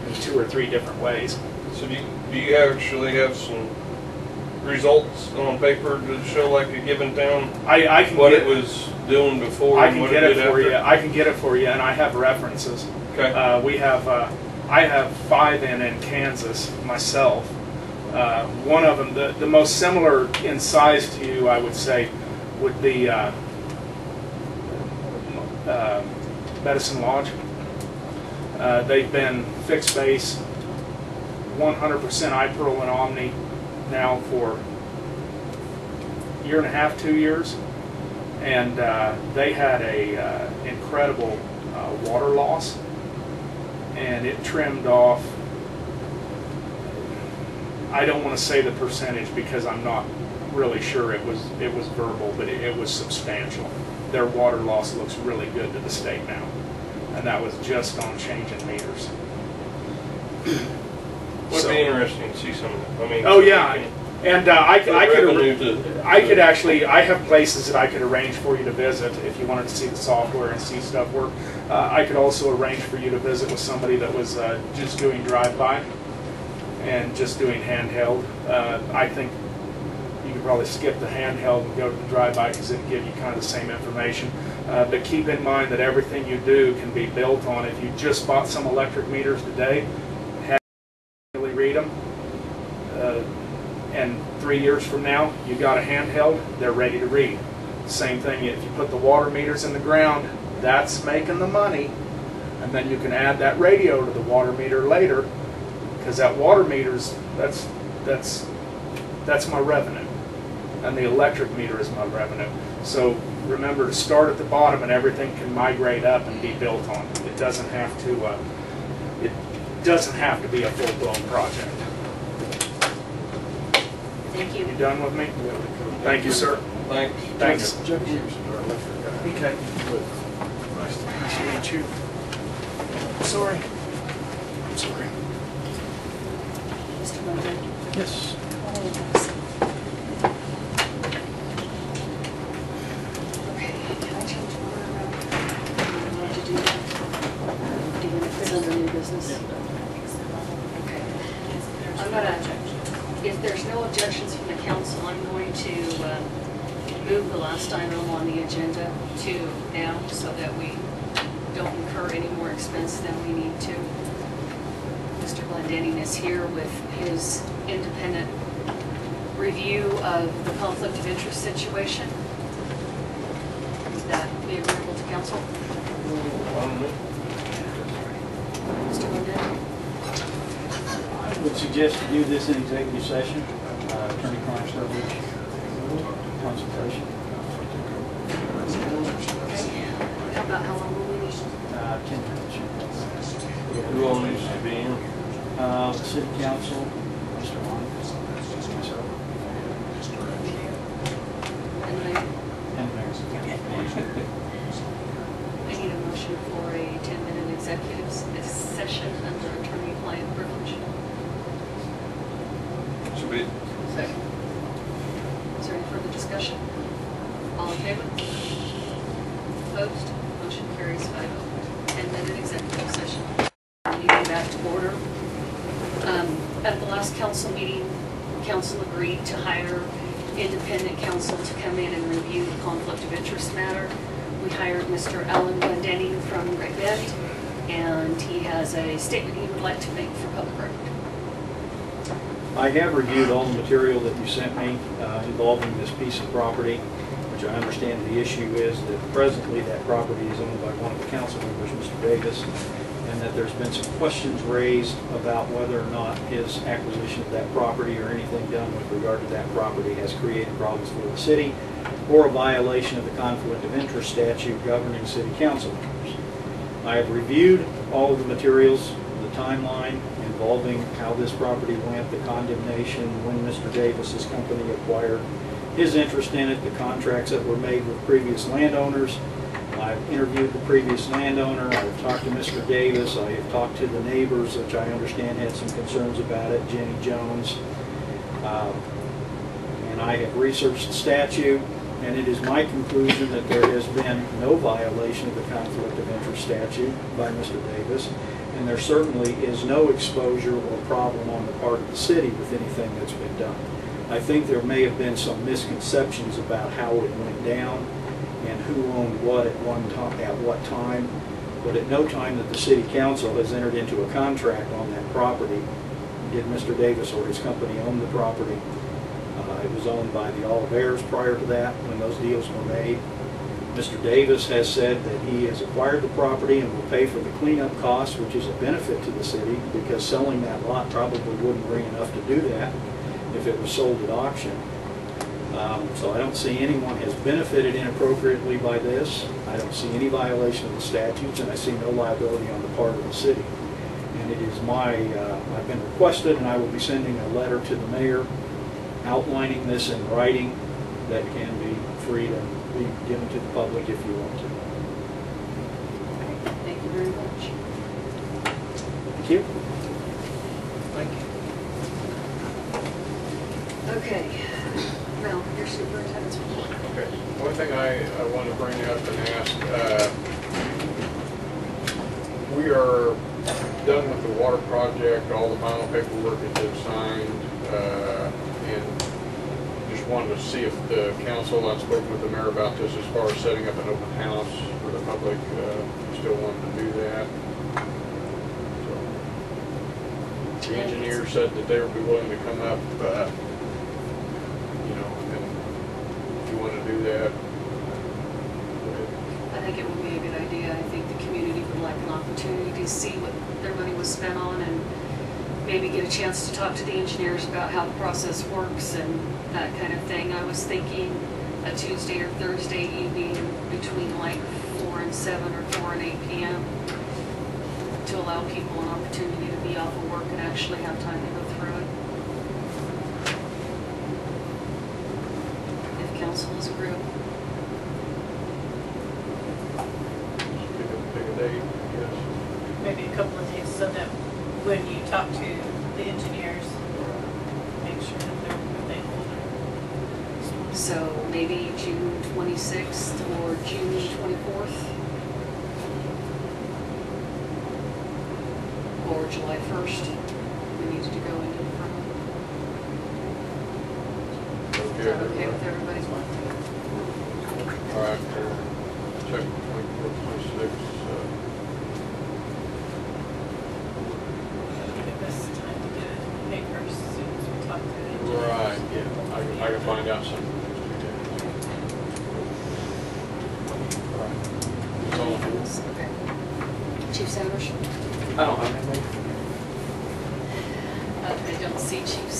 Speaker 6: in two or three different ways.
Speaker 4: So do you, do you actually have some results on paper to show like a given town
Speaker 6: I, I can
Speaker 4: what
Speaker 6: get,
Speaker 4: it was doing before
Speaker 6: I can get
Speaker 4: it
Speaker 6: it for
Speaker 4: after?
Speaker 6: you. I can get it for you, and I have references.
Speaker 4: Okay,
Speaker 6: Uh, we have, uh, I have five in in Kansas myself. Uh, one of them, the, the most similar in size to you, I would say, would be uh, uh, Medicine Lodge. Uh, they've been fixed base, 100% iPERL and Omni now for a year and a half, two years. And uh, they had a uh, incredible uh, water loss and it trimmed off. I don't want to say the percentage because I'm not really sure it was it was verbal, but it, it was substantial. Their water loss looks really good to the state now, and that was just on changing meters.
Speaker 4: would
Speaker 6: So-
Speaker 4: be interesting to see some of that, I mean.
Speaker 6: Oh yeah, and uh, I could I could.
Speaker 4: To-
Speaker 6: I could actually, I have places that I could arrange for you to visit if you wanted to see the software and see stuff work. Uh, I could also arrange for you to visit with somebody that was uh, just doing drive-by and just doing handheld. Uh, I think you probably skip the handheld and go to the drive-by because it'll give you kind of the same information. Uh, but keep in mind that everything you do can be built on. If you just bought some electric meters today, have really read them. Uh, and three years from now, you got a handheld, they're ready to read. Same thing, if you put the water meters in the ground, that's making the money. And then you can add that radio to the water meter later, because that water meter's, that's, that's, that's my revenue. And the electric meter is my revenue. So remember to start at the bottom and everything can migrate up and be built on. It doesn't have to, uh, it doesn't have to be a full-blown project.
Speaker 2: Thank you.
Speaker 6: You done with me? Thank you, sir.
Speaker 4: Thanks.
Speaker 6: Thanks.
Speaker 8: Jeff Hughes is our electric guy.
Speaker 6: Okay.
Speaker 8: Nice to
Speaker 6: meet you. Sorry. I'm sorry.
Speaker 2: Mr. Munder.
Speaker 8: Yes.
Speaker 2: Okay, can I change the order around? I want to do that. Even if it's under new business? Okay. I'm gonna, if there's no objections from the council, I'm going to uh, move the last item on the agenda to now so that we don't incur any more expense than we need to. Mr. Glendenning is here with his independent review of the conflict of interest situation. Would that be agreeable to council? Mr.
Speaker 8: I would suggest to do this in executive session, uh, attorney-client privilege.
Speaker 9: consultation.
Speaker 2: How about how long will we need?
Speaker 9: Uh, ten minutes.
Speaker 4: Who all needs to be in?
Speaker 9: Uh, the council, Mr. Lon, myself,
Speaker 2: And I,
Speaker 9: and Mayor.
Speaker 2: I need a motion for a ten-minute executive s- session under attorney-client privilege.
Speaker 4: So be,
Speaker 2: Is there any further discussion? All in favor? Opposed? Motion carries five oh. Ten-minute executive session. Meeting back to order. Um, At the last council meeting, council agreed to hire independent counsel to come in and review the conflict of interest matter. We hired Mr. Alan Glendenning from Great Bend, and he has a statement he would like to make for public record.
Speaker 9: I have reviewed all the material that you sent me uh, involving this piece of property, which I understand the issue is that presently that property is owned by one of the council members, Mr. Davis, and that there's been some questions raised about whether or not his acquisition of that property or anything done with regard to that property has created problems for the city or a violation of the conflict of interest statute governing city council members. I have reviewed all of the materials, the timeline involving how this property went, the condemnation, when Mr. Davis's company acquired his interest in it, the contracts that were made with previous landowners. I've interviewed the previous landowner, I've talked to Mr. Davis, I have talked to the neighbors, which I understand had some concerns about it, Jenny Jones. Um, And I have researched the statute, and it is my conclusion that there has been no violation of the conflict of interest statute by Mr. Davis, and there certainly is no exposure or problem on the part of the city with anything that's been done. I think there may have been some misconceptions about how it went down and who owned what at one time, at what time, but at no time that the city council has entered into a contract on that property did Mr. Davis or his company own the property. Uh, It was owned by the Olivers prior to that, when those deals were made. Mr. Davis has said that he has acquired the property and will pay for the cleanup costs, which is a benefit to the city, because selling that lot probably wouldn't bring enough to do that if it was sold at auction. Um, So I don't see anyone has benefited inappropriately by this. I don't see any violation of the statutes, and I see no liability on the part of the city. And it is my, uh, I've been requested, and I will be sending a letter to the mayor outlining this in writing that can be free to be given to the public if you want to.
Speaker 2: Thank you very much.
Speaker 9: Thank you.
Speaker 5: Thank you.
Speaker 2: Okay, Mel, your superintendent's report.
Speaker 5: Okay, one thing I, I want to bring up and ask, uh, we are done with the water project, all the final paperwork has been signed, uh, and just wanted to see if the council, I've spoken with the mayor about this as far as setting up an open house for the public, uh, still wanted to do that. So, The engineer said that they would be willing to come up, uh, you know, and if you want to do that.
Speaker 2: I think it would be a good idea. I think the community would like an opportunity to see what their money was spent on and maybe get a chance to talk to the engineers about how the process works and that kind of thing. I was thinking a Tuesday or Thursday evening between like four and seven or four and eight PM to allow people an opportunity to be off of work and actually have time to go through it. If council is agreeable. July 1st, we need to go into the permit. Is that okay with everybody's one?
Speaker 5: All right, check
Speaker 2: 24, 26.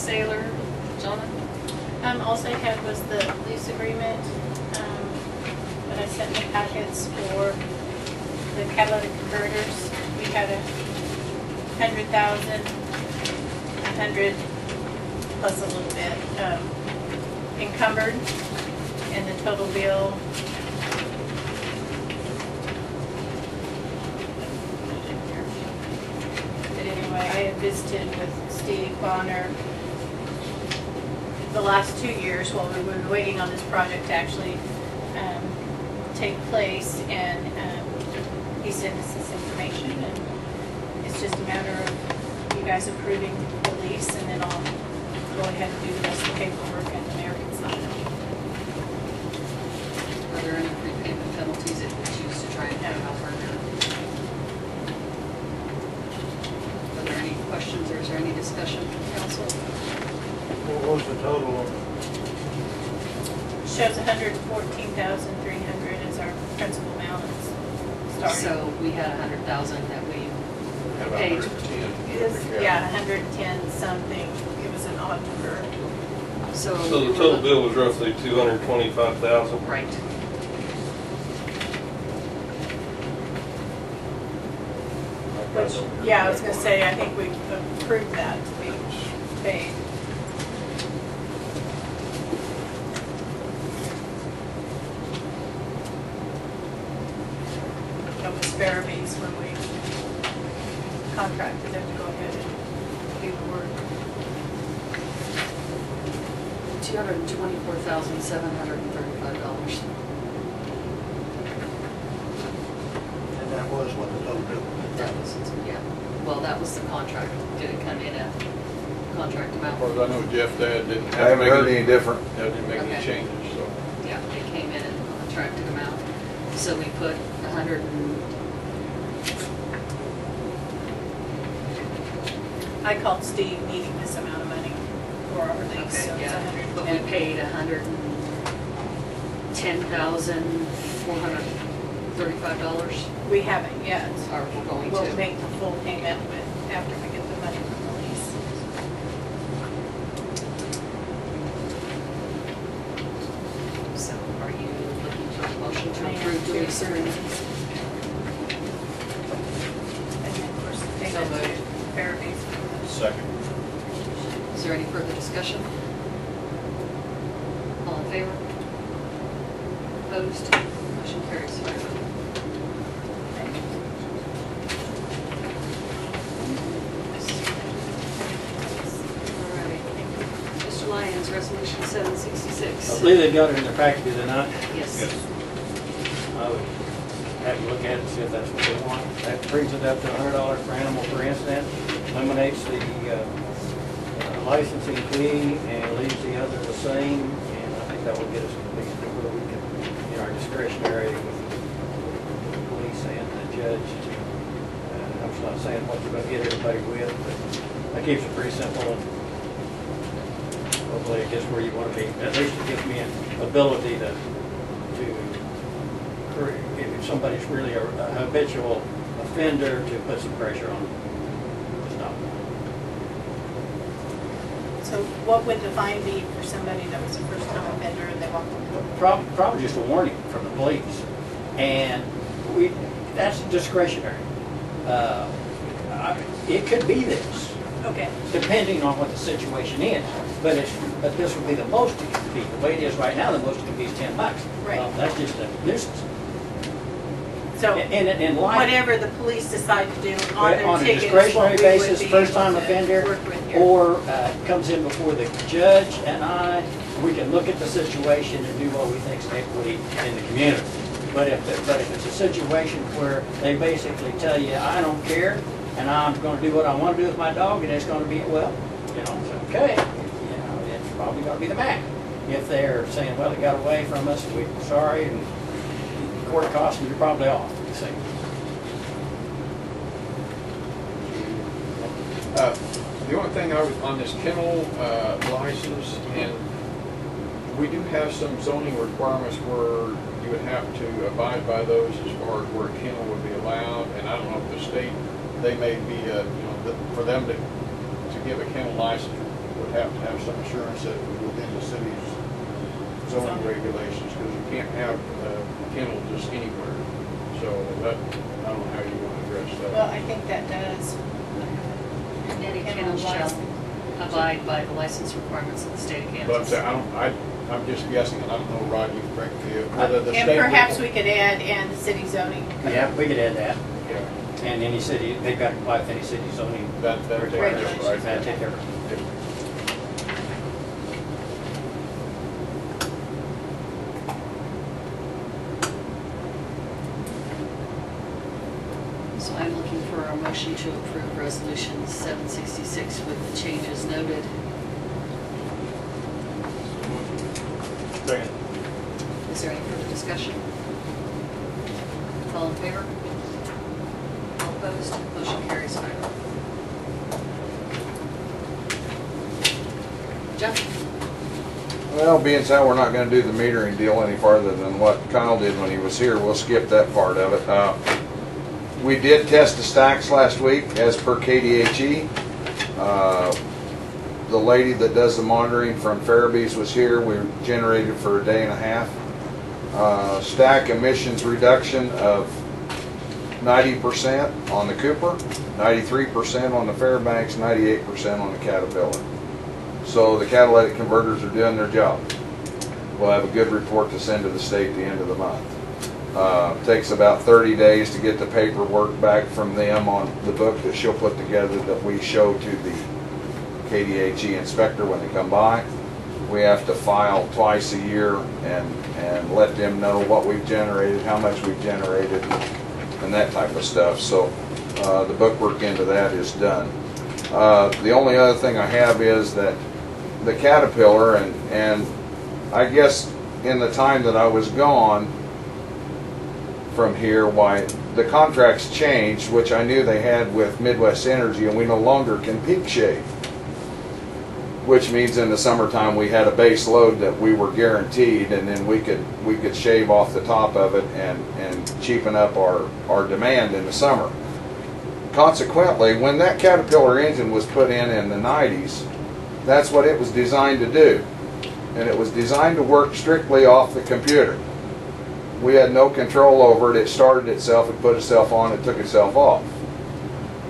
Speaker 2: Sailor. Jonathan?
Speaker 3: Um, also I had was the lease agreement, um, that I sent in the packets for the catalytic converters. We had a hundred thousand, a hundred plus a little bit, um, encumbered, and the total bill. But anyway, I had visited with Steve Bonner the last two years while we were waiting on this project to actually um, take place, and um, he sent us this information, and it's just a matter of you guys approving the lease, and then I'll go ahead and do the rest of the paperwork, and the mayor can sign it.
Speaker 2: Are there any prepayment penalties if we choose to try and pay it off earlier? Are there any questions or is there any discussion from council?
Speaker 8: What was the total on
Speaker 3: Shows hundred and fourteen thousand three hundred is our principal balance starting.
Speaker 2: So we had a hundred thousand that we
Speaker 8: About
Speaker 2: paid.
Speaker 8: 110.
Speaker 3: It was, yeah, hundred and ten something, it was an odd number.
Speaker 2: So.
Speaker 4: So the total bill was roughly two hundred twenty-five thousand.
Speaker 2: Right.
Speaker 3: Which, yeah, I was gonna say, I think we approved that to be paid. That was Fairby's when we contracted them to go ahead and do the work.
Speaker 2: Two hundred and twenty-four thousand, seven hundred and thirty-five dollars.
Speaker 8: And that was what the total bill was.
Speaker 2: That was, yeah, well, that was the contract. Did it come in at contract
Speaker 5: As
Speaker 2: amount?
Speaker 5: far as I know, Jeff Dad didn't have.
Speaker 7: I haven't
Speaker 5: make
Speaker 7: heard any different.
Speaker 5: That didn't make any
Speaker 2: Okay.
Speaker 5: changes, so.
Speaker 2: Yeah, it came in at contracted amount. So we put a hundred and,
Speaker 3: I called Steve needing this amount of money for our lease, so
Speaker 2: okay,
Speaker 3: it's a
Speaker 2: yeah,
Speaker 3: and
Speaker 2: but we
Speaker 3: ten.
Speaker 2: paid a hundred and ten thousand, four hundred thirty-five dollars,
Speaker 3: We haven't yet.
Speaker 2: or we're going
Speaker 3: We'll
Speaker 2: to.
Speaker 3: make the full payment with, after we get the money from the lease.
Speaker 2: So are you looking for a motion to
Speaker 3: I am
Speaker 2: approve the
Speaker 3: too.
Speaker 2: lease agreement?
Speaker 3: And then, of course, take
Speaker 2: So
Speaker 3: it to
Speaker 2: moved.
Speaker 3: Fairby's.
Speaker 8: Second.
Speaker 2: Is there any further discussion? All in favor? Opposed? Motion carries. Alright. Mr. Lyons, Resolution seven
Speaker 10: I
Speaker 2: sixty-six.
Speaker 10: believe they got it in their package, did they not?
Speaker 2: Yes.
Speaker 10: I would have to look at it, and see if that's what they want. That brings it up to hundred dollars per animal per incident, eliminates the uh, uh, licensing fee and leaves the other the same. And I think that will get us basically where we can, in our discretionary with the police and the judge. to, uh, I'm just not saying what you're gonna get everybody with, but that keeps it pretty simple and hopefully it gets where you wanna be. At least it gives me an ability to, to, cre- if somebody's really a a habitual offender, to put some pressure on them. to stop.
Speaker 3: So what would the fine be for somebody that was a first-time offender and they walked into the
Speaker 10: Prob- Probably just a warning from the police. And we, that's discretionary. Uh, I- It could be this,
Speaker 3: Okay,
Speaker 10: depending on what the situation is. But it's, but this would be the most it could be. The way it is right now, the most it could be is ten bucks.
Speaker 3: Right.
Speaker 10: Well, That's just a nuisance.
Speaker 3: so
Speaker 10: And, and in light.
Speaker 3: whatever the police decide to do on their
Speaker 10: on a
Speaker 3: ticket is what
Speaker 10: discretionary
Speaker 3: we would
Speaker 10: basis,
Speaker 3: be able to
Speaker 10: offender,
Speaker 3: work with here.
Speaker 10: or uh, comes in before the judge and I, we can look at the situation and do what we think is equity in the community. But if, but if it's a situation where they basically tell you, I don't care, and I'm gonna do what I wanna do with my dog, and it's gonna be, well, you know, it's okay, probably gonna be the max. If they're saying, well, it got away from us, we're sorry, and court costs, you're probably off, you see.
Speaker 5: Uh, The only thing I was, on this kennel uh, license, and we do have some zoning requirements where you would have to abide by those as far as where a kennel would be allowed, and I don't know if the state, they may be, uh, you know, the- for them to, to give a kennel license would would have to have some assurance that it was within the city's zoning regulations, because you can't have uh, a kennel just anywhere. So that, I don't know how you want to address that.
Speaker 3: Well, I think that does.
Speaker 2: Any
Speaker 3: Kennel
Speaker 2: kennel shall abide by the license requirements of the state of
Speaker 5: But I'm
Speaker 2: Kansas.
Speaker 5: saying, I don't, I, I'm just guessing, and I don't know, Rod, you can correct me, if whether the
Speaker 3: And perhaps we could add, and the city zoning.
Speaker 10: Yeah, we could add that.
Speaker 5: Yeah,
Speaker 10: And any city, they've got to comply with any city zoning.
Speaker 5: That, that takes care of it,
Speaker 3: Regulations.
Speaker 5: right?
Speaker 10: That'd take care of it.
Speaker 2: So I'm looking for a motion to approve resolution seven sixty-six with the changes noted.
Speaker 6: Second.
Speaker 2: Is there any further discussion? All in favor? All opposed? Motion carries five. Jeff?
Speaker 7: Well, being said we're not gonna do the metering deal any farther than what Kyle did when he was here, we'll skip that part of it. Uh, We did test the stacks last week as per KDHE. Uh, The lady that does the monitoring from Farabee's was here, we generated for a day and a half. Uh, Stack emissions reduction of ninety percent on the Cooper, ninety-three percent on the Fairbanks, ninety-eight percent on the Caterpillar. So the catalytic converters are doing their job. We'll have a good report to send to the state at the end of the month. Uh, Takes about 30 days to get the paperwork back from them on the book that she'll put together that we show to the KDHE inspector when they come by. We have to file twice a year and, and let them know what we've generated, how much we've generated, and that type of stuff. So uh, the bookwork into that is done. Uh, The only other thing I have is that the Caterpillar, and, and I guess in the time that I was gone from here, why, the contracts changed, which I knew they had with Midwest Energy, and we no longer can peak shave. Which means in the summertime, we had a base load that we were guaranteed, and then we could, we could shave off the top of it and, and cheapen up our, our demand in the summer. Consequently, when that Caterpillar engine was put in in the nineties, that's what it was designed to do. And it was designed to work strictly off the computer. We had no control over it. It started itself, it put itself on, it took itself off.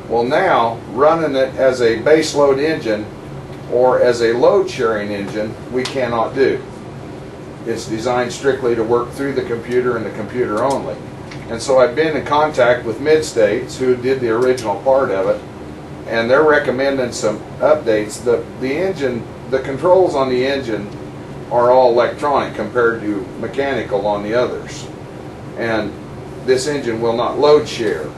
Speaker 7: Well, now, running it as a base load engine or as a load sharing engine, we cannot do. It's designed strictly to work through the computer and the computer only. And so I've been in contact with Mid-States, who did the original part of it, and they're recommending some updates. The, the engine, the controls on the engine are all electronic compared to mechanical on the others. And this engine will not load share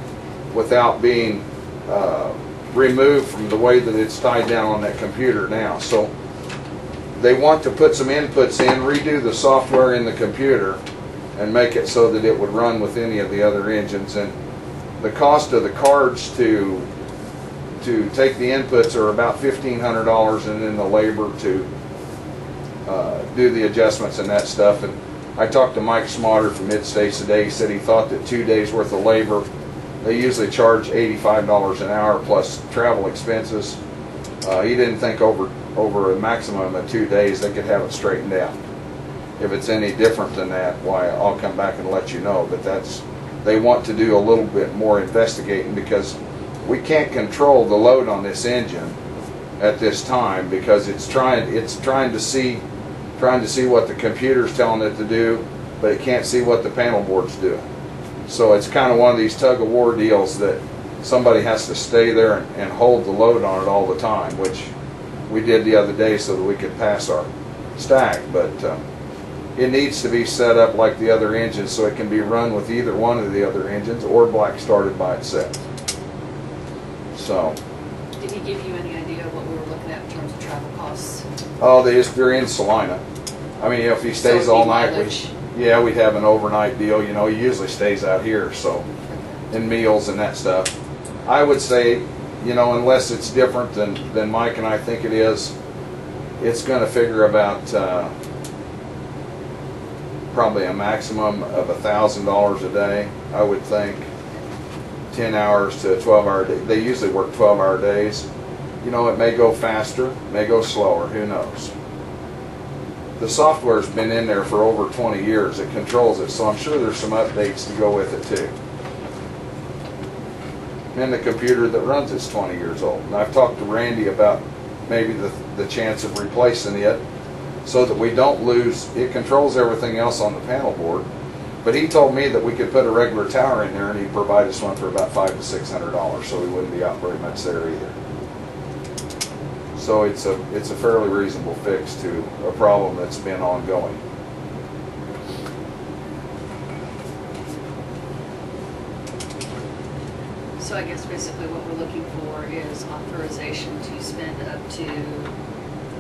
Speaker 7: without being uh, removed from the way that it's tied down on that computer now. So they want to put some inputs in, redo the software in the computer, and make it so that it would run with any of the other engines. And the cost of the cards to to take the inputs are about fifteen hundred dollars, and then the labor to uh, do the adjustments and that stuff. And I talked to Mike Smotter from Mid States today. He said he thought that two days worth of labor. They usually charge eighty-five dollars an hour plus travel expenses. Uh, he didn't think over over a maximum of two days they could have it straightened out. If it's any different than that, why I'll come back and let you know. But that's they want to do a little bit more investigating because we can't control the load on this engine at this time because it's trying it's trying to see trying to see what the computer's telling it to do, but it can't see what the panel board's doing. So it's kind of one of these tug of war deals that somebody has to stay there and, and hold the load on it all the time, which we did the other day so that we could pass our stack. But uh, it needs to be set up like the other engines so it can be run with either one of the other engines or black started by itself. So,
Speaker 2: Did he give you any idea of what we were looking at in terms of travel costs?
Speaker 7: oh, they just, they're in Salina. I mean, if he stays
Speaker 2: So
Speaker 7: all
Speaker 2: be
Speaker 7: night, we, yeah, we'd have an overnight deal. You know, he usually stays out here, so, and meals and that stuff. I would say, you know, unless it's different than, than Mike and I think it is, it's gonna figure about, uh, probably a maximum of a thousand dollars a day, I would think. Ten hours to twelve hour day. They usually work twelve hour days. You know, it may go faster, may go slower, who knows? The software's been in there for over 20 years. It controls it, so I'm sure there's some updates to go with it too. And the computer that runs it's 20 years old. And I've talked to Randy about maybe the, the chance of replacing it so that we don't lose, it controls everything else on the panel board. But he told me that we could put a regular tower in there and he'd provide us one for about five to six hundred dollars, so we wouldn't be out very much there either. So it's a, it's a fairly reasonable fix to a problem that's been ongoing.
Speaker 2: So I guess basically what we're looking for is authorization to spend up to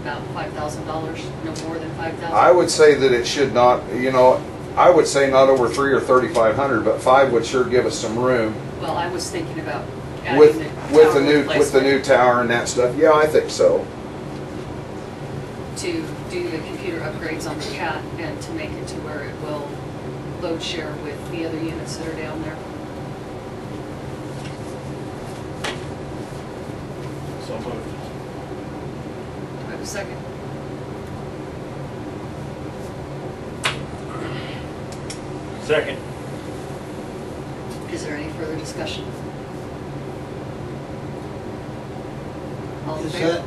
Speaker 2: about five thousand dollars, no more than five thousand?
Speaker 7: I would say that it should not, you know, I would say not over three or thirty-five hundred, but five would sure give us some room
Speaker 2: Well, I was thinking about adding
Speaker 7: with,
Speaker 2: the
Speaker 7: with the
Speaker 2: tower
Speaker 7: new, with the
Speaker 2: replacement
Speaker 7: new tower and that stuff. Yeah, I think so.
Speaker 2: To do the computer upgrades on the cat and to make it to where it will load share with the other units that are down there.
Speaker 9: So moved.
Speaker 2: Do I have a second?
Speaker 9: Second.
Speaker 2: Is there any further discussion? All in
Speaker 8: Is
Speaker 2: favor?
Speaker 8: that,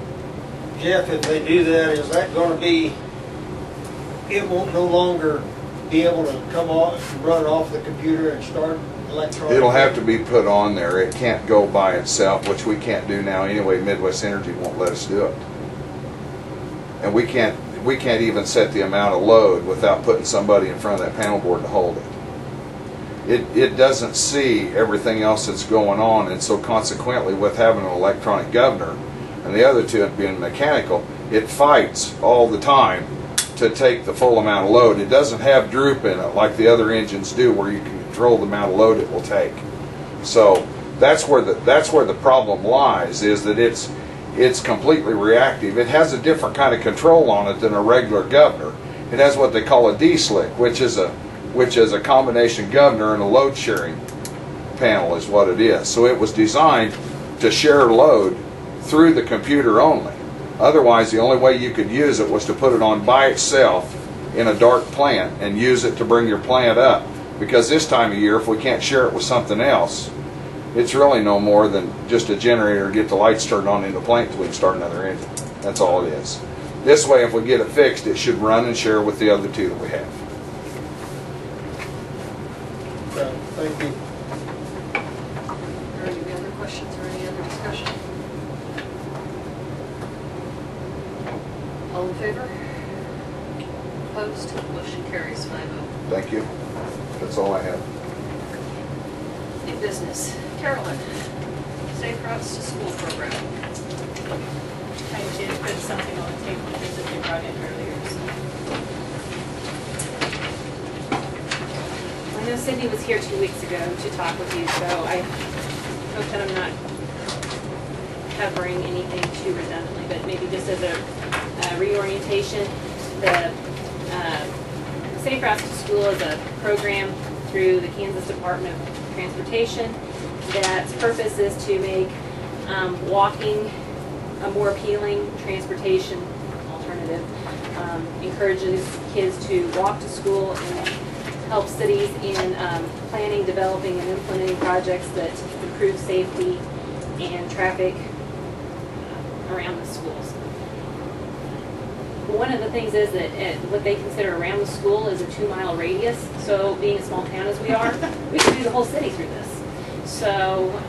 Speaker 8: Jeff, if they do that, is that gonna be, it won't no longer be able to come off, run off the computer and start electronic?
Speaker 7: It'll have to be put on there. It can't go by itself, which we can't do now anyway. Midwest Energy won't let us do it. And we can't, we can't even set the amount of load without putting somebody in front of that panel board to hold it. It, it doesn't see everything else that's going on, and so consequently, with having an electronic governor, and the other two being mechanical, it fights all the time to take the full amount of load. It doesn't have droop in it like the other engines do, where you can control the amount of load it will take. So that's where the that's where the problem lies. Is that it's it's completely reactive. It has a different kind of control on it than a regular governor. It has what they call a D-slick, which is a which is a combination governor and a load sharing panel is what it is. So it was designed to share load through the computer only. Otherwise, the only way you could use it was to put it on by itself in a dark plant and use it to bring your plant up. Because this time of year, if we can't share it with something else, it's really no more than just a generator to get the lights turned on in the plant until we can start another engine. That's all it is. This way, if we get it fixed, it should run and share with the other two that we have.
Speaker 8: Uh, Thank you.
Speaker 2: Are there any other questions or any other discussion? All in favor? Opposed? Motion carries five oh.
Speaker 7: Thank you. That's all I have.
Speaker 2: New business. Carolyn, Safe Routes to School Program.
Speaker 3: I did put something on the table because that they brought in earlier, so.
Speaker 11: I know Cindy was here two weeks ago to talk with you, so I hope that I'm not covering anything too redundantly, but maybe just as a reorientation, the uh, Safe Routes to School is a program through the Kansas Department of Transportation that's purpose is to make um, walking a more appealing transportation alternative. Um, Encourages kids to walk to school and help cities in um, planning, developing, and implementing projects that improve safety and traffic uh, around the schools. One of the things is that uh, what they consider around the school is a two-mile radius. So being a small town as we are, we can do the whole city through this. So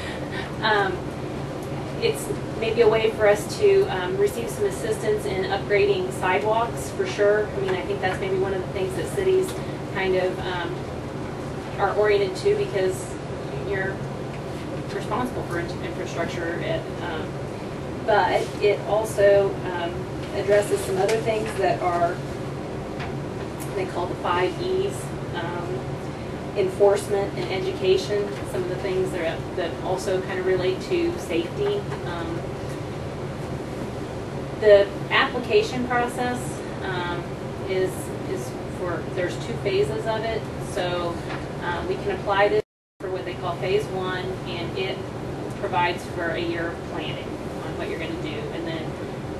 Speaker 11: um, it's maybe a way for us to um, receive some assistance in upgrading sidewalks for sure. I mean, I think that's maybe one of the things that cities kind of um, are oriented to because you're responsible for infrastructure. Um, but it also um, addresses some other things that are they call the five E's. Um, enforcement and education, some of the things that, that also kind of relate to safety. Um, The application process um, is, for, there's two phases of it. So um, we can apply this for what they call phase one, and it provides for a year of planning on what you're gonna do. And then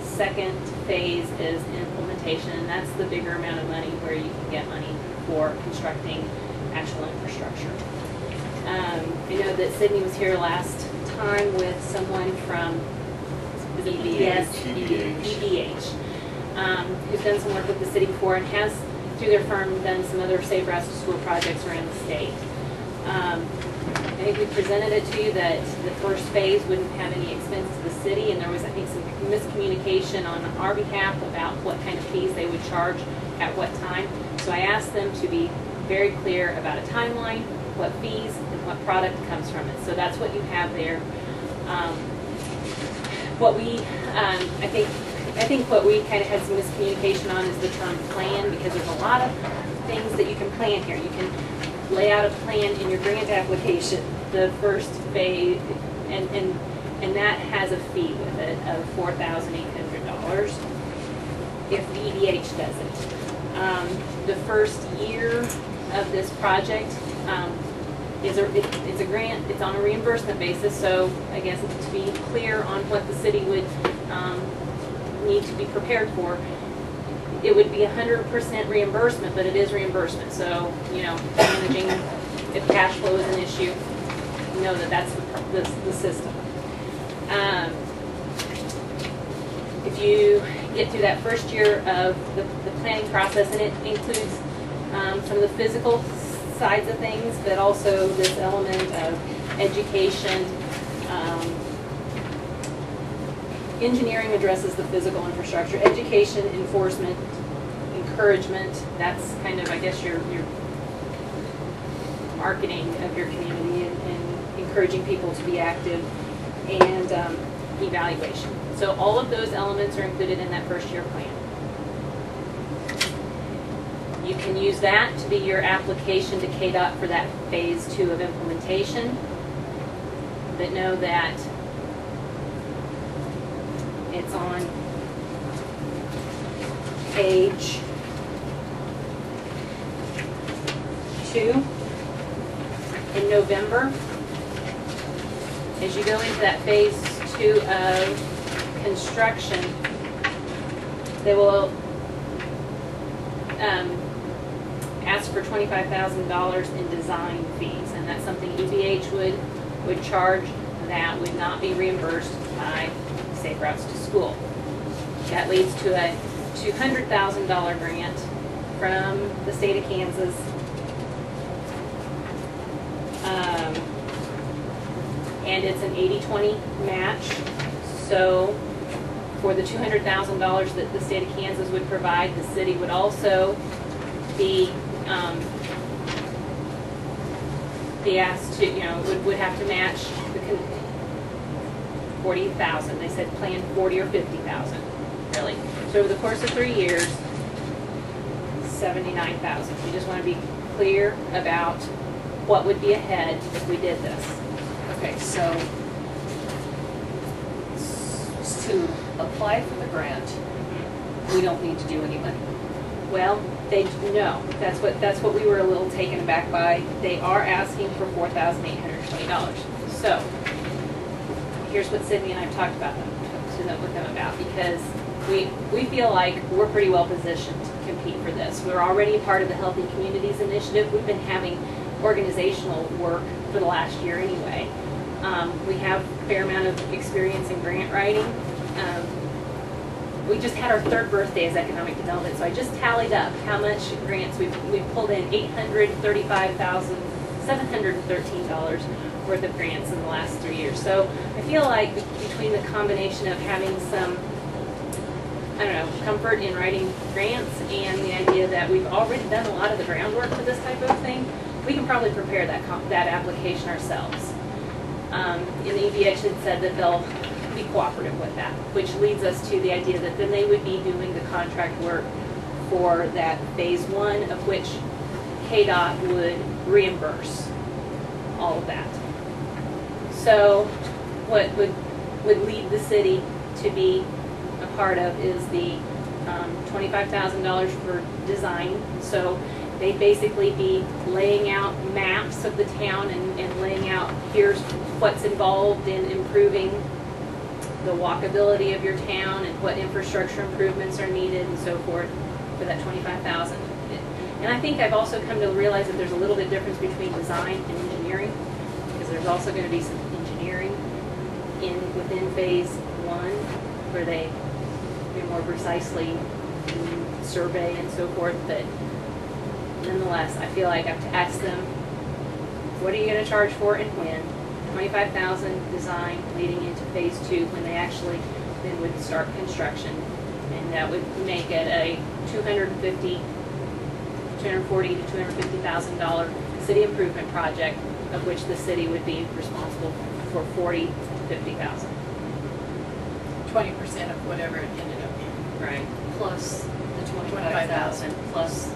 Speaker 11: second phase is implementation, and that's the bigger amount of money where you can get money for constructing actual infrastructure. Um, I know that Sydney was here last time with someone from
Speaker 2: EBH.
Speaker 9: EBH.
Speaker 11: EBH, um, who's done some work with the city before and has, through their firm, done some other Safe Routes to School projects around the state. Um, I think we presented it to you that the first phase wouldn't have any expense to the city, and there was, I think, some miscommunication on our behalf about what kind of fees they would charge at what time. So I asked them to be very clear about a timeline, what fees, and what product comes from it. So that's what you have there. Um, What we, um, I think, I think what we kind of had some miscommunication on is the term plan, because there's a lot of things that you can plan here. You can lay out a plan in your grant application, the first phase, and, and, and that has a fee with it of four thousand eight hundred dollars if the EDH does it. Um, the first year of this project, um, is a, it- it's a grant, it's on a reimbursement basis, so I guess to be clear on what the city would, um, need to be prepared for, it would be hundred percent reimbursement, but it is reimbursement, so, you know, managing, if cash flow is an issue, know that that's the, the, the system. Um, if you get through that first year of the, the planning process, and it includes, um, some of the physical sides of things, but also this element of education, um, engineering addresses the physical infrastructure, education, enforcement, encouragement, that's kind of, I guess, your, your marketing of your community and, and encouraging people to be active, and, um, evaluation. So all of those elements are included in that first year plan. You can use that to be your application to KDOT for that phase two of implementation. But know that it's on page two in November. As you go into that phase two of construction, they will um, ask for twenty-five thousand dollars in design fees, and that's something EBH would, would charge. That would not be reimbursed by Safe Routes to School. That leads to a two hundred thousand dollar grant from the state of Kansas. Um, and it's an 80-20 match, so for the two hundred thousand dollars that the state of Kansas would provide, the city would also be, um, be asked to, you know, would, would have to match the forty thousand, they said plan forty or fifty thousand, really. So over the course of three years, seventy-nine thousand. We just wanna be clear about what would be ahead if we did this.
Speaker 2: Okay, so to apply for the grant, we don't need to do any money.
Speaker 11: Well, they, no, that's what, that's what we were a little taken aback by. They are asking for four thousand eight hundred twenty dollars. So, here's what Sydney and I have talked about, to them, with them about, because we, we feel like we're pretty well positioned to compete for this. We're already part of the Healthy Communities Initiative. We've been having organizational work for the last year anyway. Um, we have a fair amount of experience in grant writing. Um, we just had our third birthday as economic development, so I just tallied up how much grants we've, we've pulled in, eight hundred thirty-five thousand, seven hundred and thirteen dollars worth of grants in the last three years. So feel like between the combination of having some, I don't know, comfort in writing grants and the idea that we've already done a lot of the groundwork for this type of thing, we can probably prepare that, that application ourselves. Um, and the EVH had said that they'll be cooperative with that, which leads us to the idea that then they would be doing the contract work for that phase one, of which KDOT would reimburse all of that. So what would, would lead the city to be a part of is the um, $25,000 for design. So they'd basically be laying out maps of the town and, and laying out, here's what's involved in improving the walkability of your town and what infrastructure improvements are needed and so forth for that twenty-five thousand. And I think I've also come to realize that there's a little bit difference between design and engineering, because there's also gonna be some in, within phase one, where they, you know, more precisely survey and so forth, but nonetheless, I feel like I have to ask them, what are you gonna charge for and when? Twenty-five thousand design leading into phase two, when they actually then would start construction. And that would make it a two hundred and fifty, two hundred and forty to two hundred and fifty thousand dollar city improvement project, of which the city would be responsible for forty to fifty thousand.
Speaker 3: Twenty percent of whatever it ended up being.
Speaker 11: Right.
Speaker 2: Plus the twenty-five thousand, plus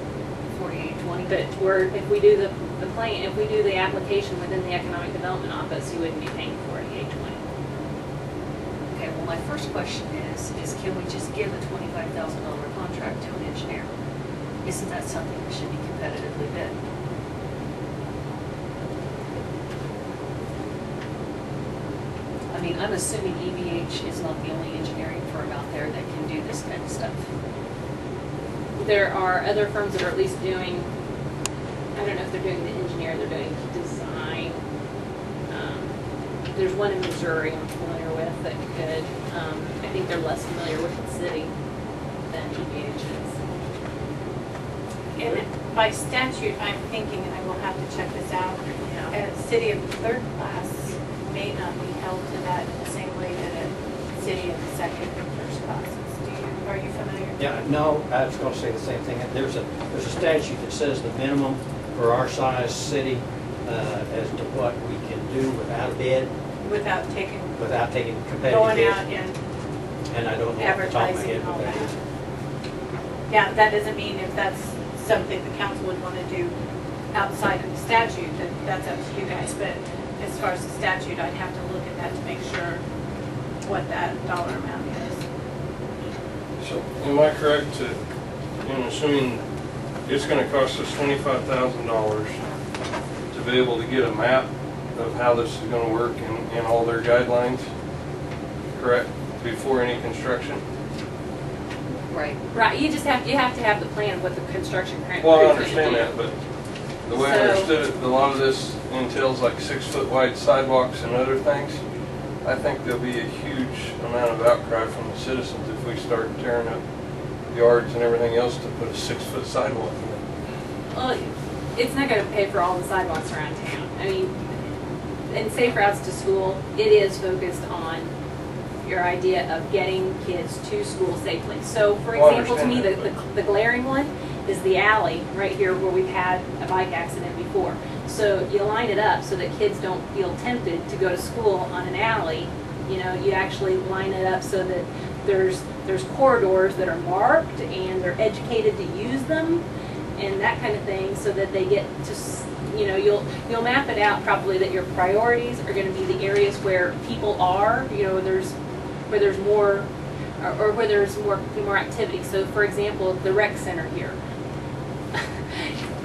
Speaker 2: forty-eight twenty.
Speaker 11: But we're, if we do the, the plan, if we do the application within the economic development office, you wouldn't be paying forty-eight twenty.
Speaker 2: Okay, well, my first question is, is can we just give a twenty-five thousand dollar contract to an engineer? Isn't that something that should be competitively bid? Mean, I'm assuming EVH is not the only engineering firm out there that can do this kind of stuff.
Speaker 11: There are other firms that are at least doing, I don't know if they're doing the engineer, they're doing design. Um, There's one in Missouri I'm familiar with that could, um, I think they're less familiar with the city than EVH is.
Speaker 3: And by statute, I'm thinking, and I will have to check this out, a city of third class may not be held to that in the same way that a city of second and first classes. Do you, are you familiar?
Speaker 10: Yeah, no, I was gonna say the same thing. There's a, there's a statute that says the minimum for our size city, uh, as to what we can do without a bid,
Speaker 3: Without taking,
Speaker 10: without taking competitive
Speaker 3: going
Speaker 10: bids.
Speaker 3: out and
Speaker 10: And I don't know off the top of my
Speaker 3: advertising
Speaker 10: head what that
Speaker 3: that.
Speaker 10: is.
Speaker 3: Yeah, that doesn't mean if that's something the council would want to do outside of the statute, that that's up to you guys. But as far as the statute, I'd have to look at that to make sure what that dollar amount is.
Speaker 4: So am I correct to, in assuming it's gonna cost us twenty-five thousand dollars to be able to get a map of how this is gonna work and, and all their guidelines, correct, before any construction?
Speaker 2: Right.
Speaker 11: Right, you just have, you have to have the plan of what the construction crew.
Speaker 4: Well, I understand that, but the way I understood it, a lot of this entails like six-foot wide sidewalks and other things. I think there'll be a huge amount of outcry from the citizens if we start tearing up yards and everything else to put a six-foot sidewalk in.
Speaker 11: Well, it's not gonna pay for all the sidewalks around town. I mean, in Safe Routes to School, it is focused on your idea of getting kids to school safely. So, for
Speaker 4: oh, Well,
Speaker 11: example, to me, the, the the glaring one is the alley right here where we've had a bike accident before. So you line it up so that kids don't feel tempted to go to school on an alley. You know, you actually line it up so that there's, there's corridors that are marked and they're educated to use them and that kind of thing, so that they get to, you know, you'll, you'll map it out probably that your priorities are gonna be the areas where people are, you know, there's, where there's more, or, or where there's more, more activity. So for example, the rec center here.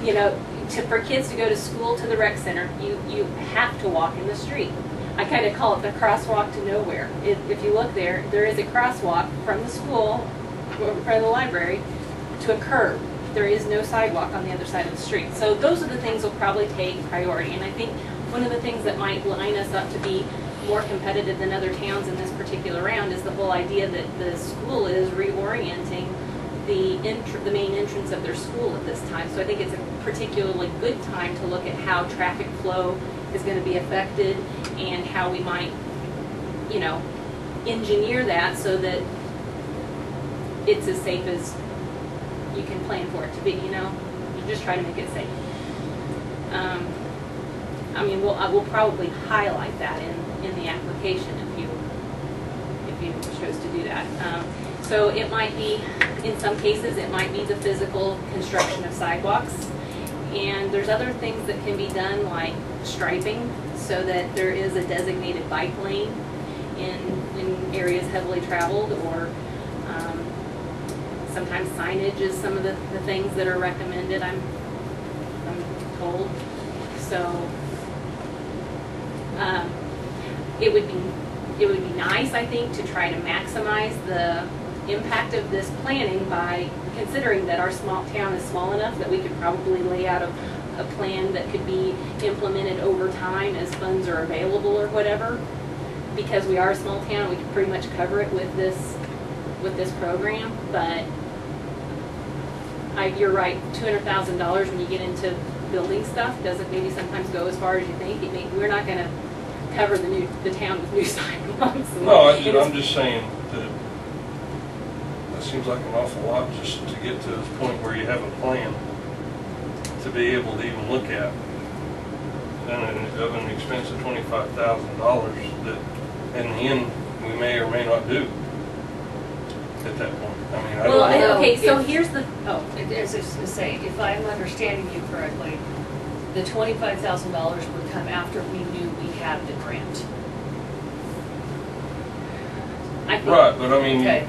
Speaker 11: You know, to, for kids to go to school to the rec center, you, you have to walk in the street. I kind of call it the crosswalk to nowhere. If, if you look there, there is a crosswalk from the school, from the library, to a curb. There is no sidewalk on the other side of the street. So those are the things will probably take priority. And I think one of the things that might line us up to be more competitive than other towns in this particular round is the whole idea that the school is reorienting the the main entrance of their school at this time. So I think it's a particularly good time to look at how traffic flow is going to be affected and how we might, you know, engineer that so that it's as safe as you can plan for it to be, you know? You just try to make it safe. Um, I mean, we'll, I will probably highlight that in, in the application if you, if you chose to do that. Um, so it might be, in some cases, it might be the physical construction of sidewalks. And there's other things that can be done like striping so that there is a designated bike lane in, in areas heavily traveled or, um, sometimes signage is some of the, the things that are recommended, I'm, I'm told. So, um, it would be it would be nice, I think, to try to maximize the impact of this planning by considering that our small town is small enough that we could probably lay out a, a plan that could be implemented over time as funds are available or whatever. Because we are a small town, we could pretty much cover it with this, with this program, but I, you're right, two hundred thousand dollars when you get into building stuff doesn't maybe sometimes go as far as you think. It may, we're not gonna cover the new, the town with new sidewalks.
Speaker 4: No, I
Speaker 11: and
Speaker 4: ju-
Speaker 11: it's-
Speaker 4: I'm just saying that that seems like an awful lot just to get to the point where you have a plan to be able to even look at. And an- of an expense of twenty-five thousand dollars that in the end, we may or may not do at that point. I mean, I
Speaker 11: Well,
Speaker 4: don't know.
Speaker 11: I- okay, so here's the, oh,
Speaker 2: As I was gonna say, if I'm understanding you correctly, the twenty-five thousand dollars would come after we knew we had the grant.
Speaker 11: I think.
Speaker 4: Right, but I mean,
Speaker 2: Okay,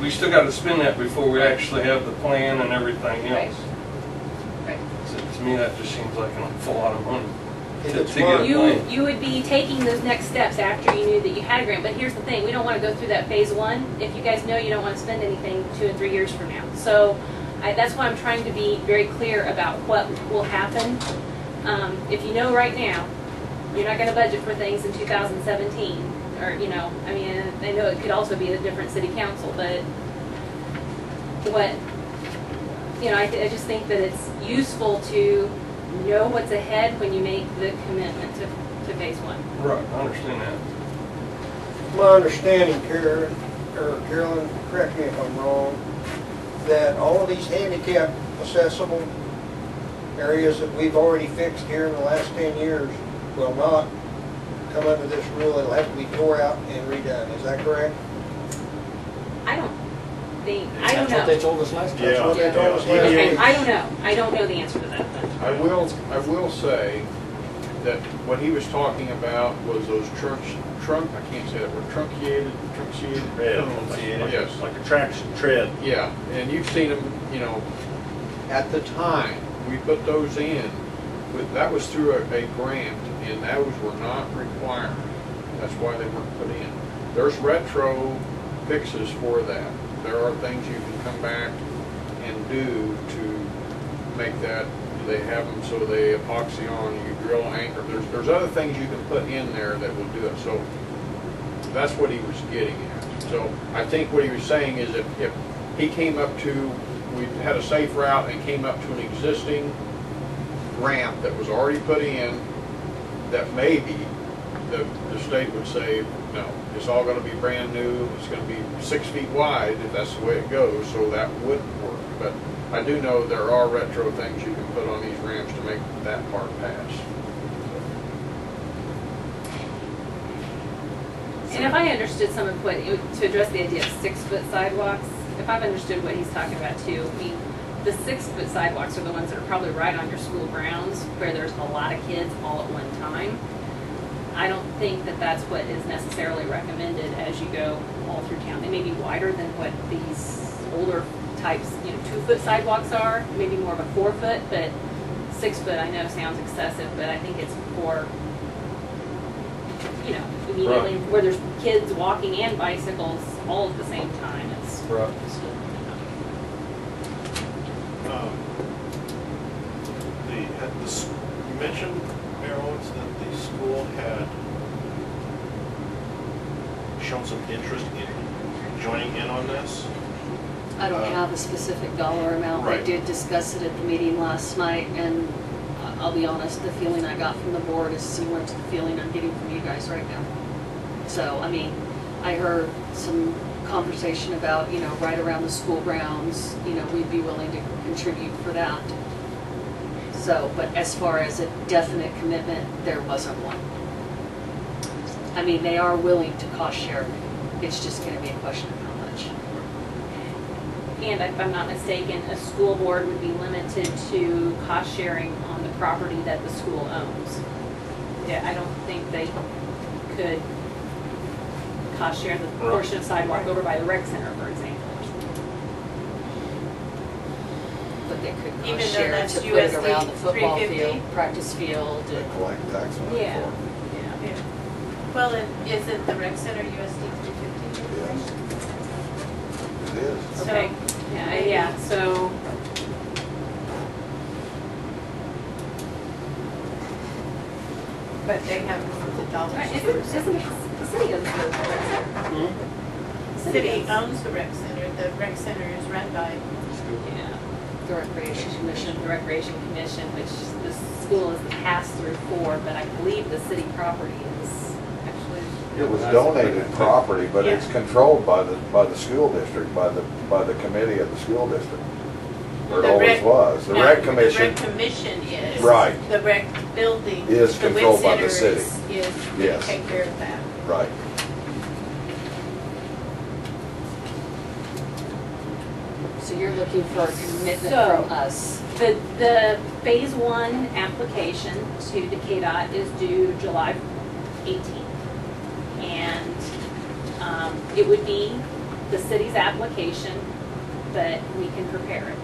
Speaker 4: we still gotta spend that before we actually have the plan and everything else.
Speaker 2: right.
Speaker 4: To to me, that just seems like an awful lot of money. To-
Speaker 8: it's
Speaker 4: to get a
Speaker 8: money-
Speaker 11: You,
Speaker 4: plan.
Speaker 11: you would be taking those next steps after you knew that you had a grant, but here's the thing, we don't wanna go through that phase one if you guys know you don't wanna spend anything two and three years from now. So, I, that's why I'm trying to be very clear about what will happen. Um, if you know right now, you're not gonna budget for things in two thousand seventeen, or, you know, I mean, I know it could also be a different city council, but what, you know, I, I just think that it's useful to know what's ahead when you make the commitment to, to phase one.
Speaker 4: Right, I understand that.
Speaker 8: My understanding, Karen, or Carolyn, correct me if I'm wrong, that all of these handicap accessible areas that we've already fixed here in the last ten years will not come under this rule. It'll have to be tore out and redone. Is that correct?
Speaker 11: I don't think, I don't
Speaker 10: That's what they
Speaker 11: know.
Speaker 10: told us last time.
Speaker 8: That's what they told us
Speaker 5: Yeah.
Speaker 8: last
Speaker 11: Okay. I don't know. I don't know the answer to that, but.
Speaker 5: I will, I will say that what he was talking about was those trunks, trunk, I can't say that word, truncated, truncated.
Speaker 12: Yeah,
Speaker 5: Yes.
Speaker 12: like a traction tread.
Speaker 5: Yeah, and you've seen them, you know, at the time, we put those in, but that was through a, a grant, and those were not required. That's why they weren't put in. There's retro fixes for that. There are things you can come back and do to make that, they have them so they epoxy on, you drill anchor, there's, there's other things you can put in there that will do it. So that's what he was getting at. So I think what he was saying is if, if he came up to, we had a safe route and came up to an existing ramp that was already put in, that maybe the, the state would say, no, it's all gonna be brand new, it's gonna be six feet wide if that's the way it goes, so that wouldn't work. But I do know there are retro things you can put on these ramps to make that part pass.
Speaker 11: And if I understood some of what, to address the idea of six-foot sidewalks, if I've understood what he's talking about too, I mean, the six-foot sidewalks are the ones that are probably right on your school grounds, where there's a lot of kids all at one time. I don't think that that's what is necessarily recommended as you go all through town. They may be wider than what these older types, you know, two-foot sidewalks are, maybe more of a four-foot, but six-foot I know sounds excessive, but I think it's for, you know, immediately where there's kids walking and bicycles all at the same time. It's,
Speaker 4: Right.
Speaker 12: Um, The, had the, you mentioned, Mayor Owens, that the school had shown some interest in joining in on this.
Speaker 2: I don't
Speaker 12: Uh,
Speaker 2: have a specific dollar amount. We
Speaker 12: Right.
Speaker 2: did discuss it at the meeting last night, and I- I'll be honest, the feeling I got from the board is similar to the feeling I'm getting from you guys right now. So, I mean, I heard some conversation about, you know, right around the school grounds, you know, we'd be willing to contribute for that. So, but as far as a definite commitment, there wasn't one. I mean, they are willing to cost share. It's just gonna be a question of how much.
Speaker 11: and if I'm not mistaken, a school board would be limited to cost sharing on the property that the school owns. Yeah, I don't think they could cost share the portion of sidewalk over by the rec center, for example.
Speaker 2: But they could uh,
Speaker 3: Even
Speaker 2: cost
Speaker 3: though
Speaker 2: share
Speaker 3: that's
Speaker 2: to put it
Speaker 3: USD
Speaker 2: around the football
Speaker 3: 350?
Speaker 2: field, practice field,
Speaker 7: They
Speaker 2: and-
Speaker 7: collect tax money
Speaker 11: Yeah.
Speaker 7: for it.
Speaker 11: Yeah.
Speaker 3: Well, and isn't the rec center USD three fifty?
Speaker 7: Yes. It is.
Speaker 11: Okay, yeah, uh, yeah, so,
Speaker 3: But they have the dollars.
Speaker 11: right, isn't, isn't, the city owns the rec center? Hmm?
Speaker 3: The City owns the rec center, the rec center is run by,
Speaker 11: Yeah, the recreation commission, the recreation commission, which the school is the pass-through for, but I believe the city property is actually.
Speaker 7: It was donated property, but it's
Speaker 3: Yeah.
Speaker 7: controlled by the, by the school district, by the, by the committee of the school district. Or it
Speaker 3: The
Speaker 7: always
Speaker 3: rec-
Speaker 7: was. The
Speaker 3: No,
Speaker 7: rec commission,
Speaker 3: The rec commission is.
Speaker 7: Right.
Speaker 3: The rec building.
Speaker 7: Is
Speaker 3: the
Speaker 7: controlled by the
Speaker 3: center
Speaker 7: city.
Speaker 3: Is, is, they
Speaker 7: Yes.
Speaker 3: take care of that.
Speaker 7: right.
Speaker 2: So you're looking for a commitment
Speaker 11: So-
Speaker 2: from us.
Speaker 11: The, the phase one application to the KDOT is due July eighteenth. And, um, it would be the city's application, but we can prepare it.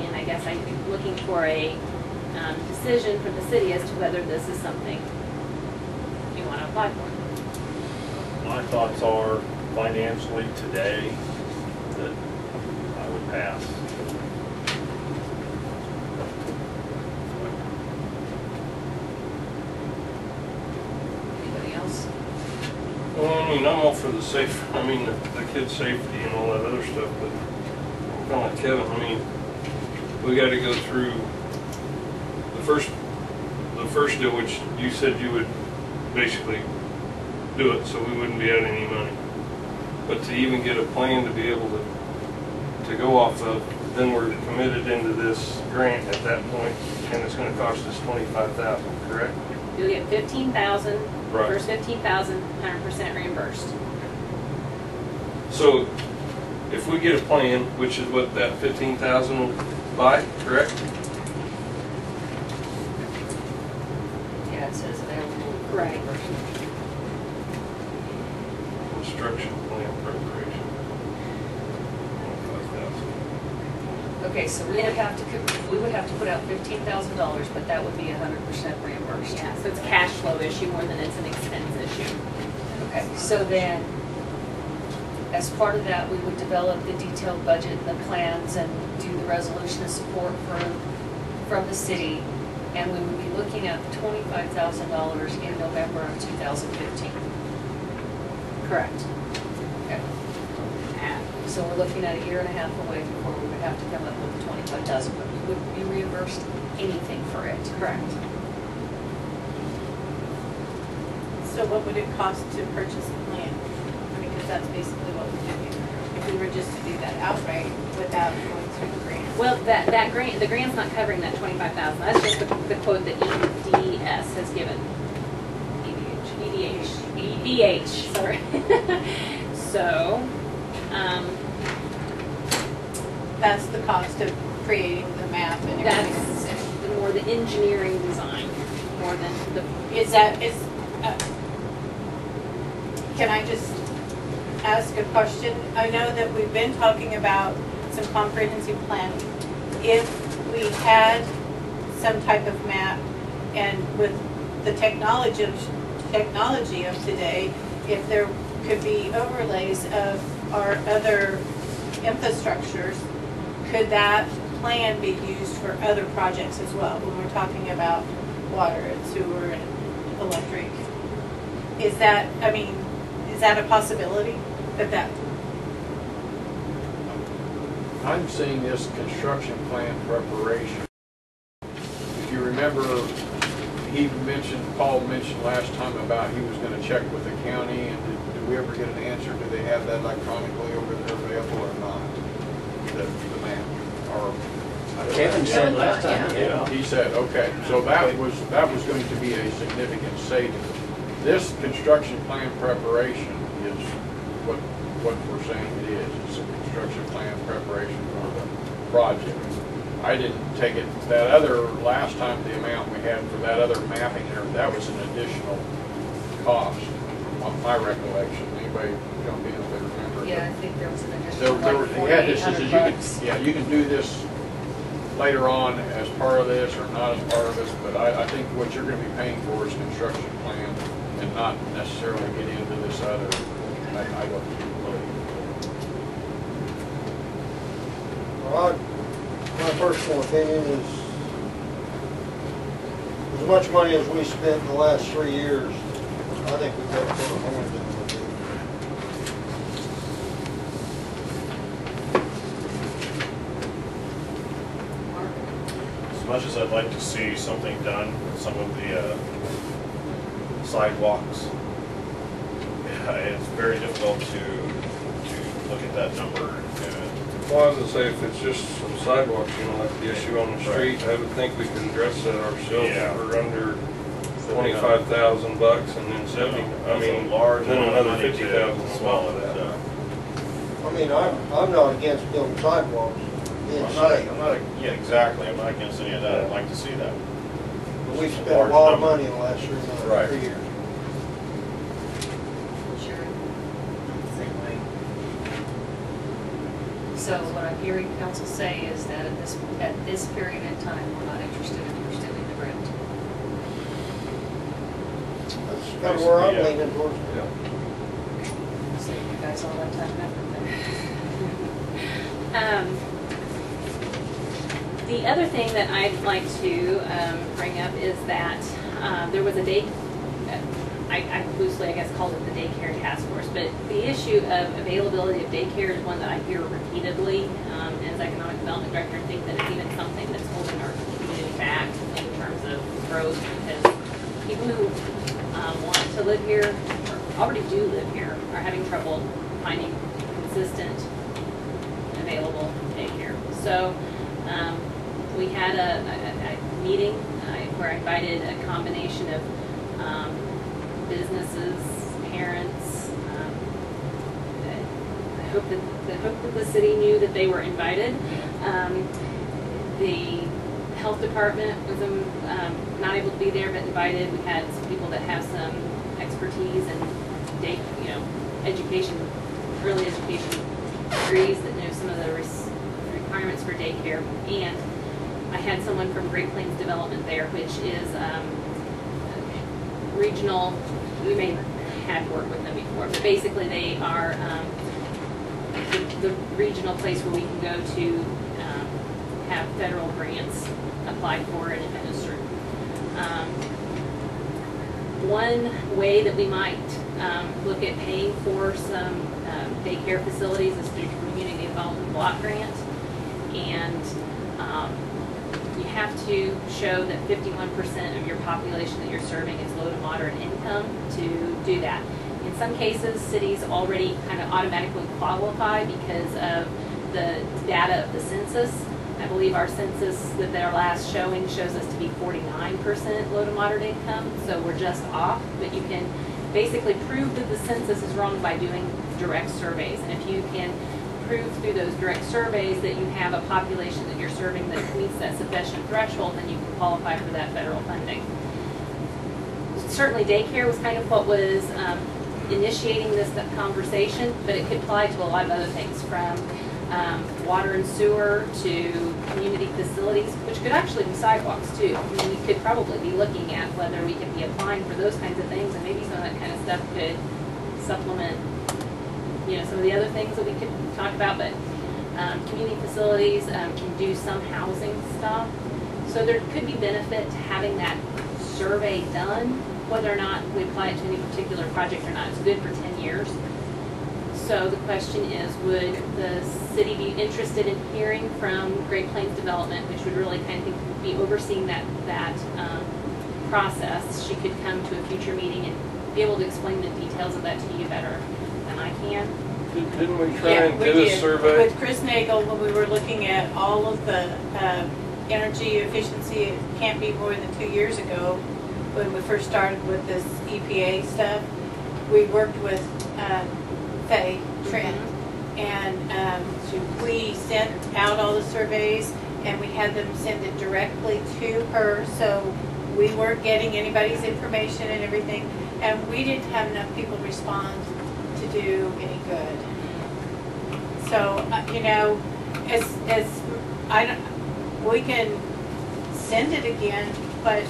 Speaker 11: And I guess I'm looking for a, um, decision from the city as to whether this is something you wanna apply for.
Speaker 13: My thoughts are financially today that I would pass.
Speaker 2: Anybody else?
Speaker 4: Well, I mean, I'm all for the safe, I mean, the, the kids' safety and all that other stuff, but kind of like Kevin, I mean, we gotta go through the first, the first deal, which you said you would basically do it, so we wouldn't be out any money. But to even get a plan to be able to, to go off of, then we're committed into this grant at that point, and it's gonna cost us twenty-five thousand, correct?
Speaker 11: You'll get fifteen thousand,
Speaker 4: Right.
Speaker 11: first fifteen thousand, hundred percent reimbursed.
Speaker 4: So if we get a plan, which is what that fifteen thousand will buy, correct?
Speaker 2: Yeah, it says available.
Speaker 11: Right.
Speaker 4: Construction plan preparation. Twenty-five
Speaker 2: Okay, so we would have to, we would have to put out fifteen thousand dollars, but that would be a hundred percent reimbursed.
Speaker 11: Yeah, so it's a cash flow issue more than it's an expense issue.
Speaker 2: Okay, so then, as part of that, we would develop the detailed budget and the plans and do the resolution of support for, from the city. And we would be looking at twenty-five thousand dollars in November of two thousand fifteen.
Speaker 11: Correct.
Speaker 2: So we're looking at a year and a half away before we would have to come up with the twenty-five thousand, but we wouldn't be reimbursed anything for it.
Speaker 11: Correct.
Speaker 3: So what would it cost to purchase? I mean, because that's basically what we're doing. If we were just to do that outright without going through the grant.
Speaker 11: Well, that, that grant, the grant's not covering that twenty-five thousand, that's just the, the quote that EDS has given. EDH. EDH, EDH, sorry. So, um,
Speaker 3: That's the cost of creating the map and everything.
Speaker 11: that's the more the engineering design, more than the,
Speaker 3: Is that, is, uh, can I just ask a question? I know that we've been talking about some comprehensive planning. If we had some type of map and with the technology of, technology of today, if there could be overlays of our other infrastructures, could that plan be used for other projects as well, when we're talking about water and sewer and electric? Is that, I mean, is that a possibility that that,
Speaker 5: I'm seeing this construction plan preparation. If you remember, he mentioned, Paul mentioned last time about he was gonna check with the county, and we ever get an answer? Do they have that electronically over there available or not? The, the map, or?
Speaker 10: Kevin said last time,
Speaker 5: Yeah, he said, okay, so that was, that was going to be a significant savings. This construction plan preparation is what, what we're saying it is, it's a construction plan preparation for the project. I didn't take it, that other, last time, the amount we had for that other mapping there, that was an additional cost, my recollection, anybody jump in if they remember.
Speaker 2: Yeah, I think there was an
Speaker 5: There,
Speaker 2: additional
Speaker 5: there,
Speaker 2: like
Speaker 5: he had this, he says
Speaker 2: hundred
Speaker 5: you can,
Speaker 2: bucks.
Speaker 5: yeah, you can do this later on as part of this or not as part of this, but I, I think what you're gonna be paying for is construction plan and not necessarily get into this other, I, I don't believe.
Speaker 8: Well, I- my personal opinion is, as much money as we spent in the last three years, I think we've got to put our hands in it.
Speaker 13: As much as I'd like to see something done with some of the uh, sidewalks, yeah, it's very difficult to, to look at that number and,
Speaker 4: Well, I was gonna say, if it's just some sidewalks, you know, like the issue on the street, I would think we can address that ourselves
Speaker 13: Yeah.
Speaker 4: for under twenty-five thousand bucks and then seventy, I mean,
Speaker 13: large
Speaker 4: then another
Speaker 13: money
Speaker 4: fifty
Speaker 13: to
Speaker 4: thousand on top
Speaker 13: swallow
Speaker 4: of that.
Speaker 8: I mean, I'm, I'm not against building sidewalks
Speaker 5: I'm not,
Speaker 8: state,
Speaker 5: I'm not, yeah, exactly, I'm not against any of that, I'd like to see that.
Speaker 8: but we've spent a lot of money in the last three months,
Speaker 7: Right.
Speaker 8: three years.
Speaker 2: Sharon? Same way. So what I'm hearing council say is that at this, at this period in time, we're not interested in extending the grant.
Speaker 8: That's kind of where I'm
Speaker 5: Yeah.
Speaker 8: leaning towards.
Speaker 2: Save you guys all that time and effort
Speaker 11: Um, The other thing that I'd like to um, bring up is that um, there was a day, I I loosely, I guess, called it the daycare task force, but the issue of availability of daycare is one that I hear repeatedly um, as economic development director, and think that it's even something that's holding our community back in terms of growth, because people who want to live here, or already do live here, are having trouble finding consistent available daycare. So, um, we had a, a, a meeting, uh, where I invited a combination of, um, businesses, parents, um, I hope that, I hope that the city knew that they were invited. Um, the health department was, um, not able to be there, but invited. We had some people that have some expertise in day, you know, education, early education degrees that know some of the requirements for daycare. And I had someone from Great Plains Development there, which is um, regional, you may have worked with them before, but basically they are um, the, the regional place where we can go to um, have federal grants applied for and administered. One way that we might um, look at paying for some um, daycare facilities is through community development block grant. And um, you have to show that 51% of your population that you're serving is low to moderate income to do that. In some cases, cities already kind of automatically qualify because of the data of the census. I believe our census that their last showing shows us to be 49% low to moderate income, so we're just off. But you can basically prove that the census is wrong by doing direct surveys. And if you can prove through those direct surveys that you have a population that you're serving that meets that sufficient threshold, then you can qualify for that federal funding. Certainly daycare was kind of what was um, initiating this conversation, but it could apply to a lot of other things from um, water and sewer to community facilities, which could actually be sidewalks too. I mean, we could probably be looking at whether we could be applying for those kinds of things, and maybe some of that kind of stuff could supplement, you know, some of the other things that we could talk about, but um, community facilities um, can do some housing stuff. So there could be benefit to having that survey done, whether or not we apply it to any particular project or not. It's good for ten years. So the question is, would the city be interested in hearing from Great Plains Development, which would really kind of be overseeing that, that um, process? She could come to a future meeting and be able to explain the details of that to you better than I can.
Speaker 4: Didn't didn't we try
Speaker 3: Yeah,
Speaker 4: and
Speaker 3: we
Speaker 4: do a
Speaker 3: did.
Speaker 4: survey?
Speaker 3: With Chris Nagel, when we were looking at all of the uh, energy efficiency, it can't be more than two years ago, when we first started with this EPA stuff, we worked with um, Faye Trent, and um, we sent out all the surveys, and we had them send it directly to her, so we weren't getting anybody's information and everything, and we didn't have enough people respond to do any good. So, uh, you know, as, as, I don't, we can send it again, but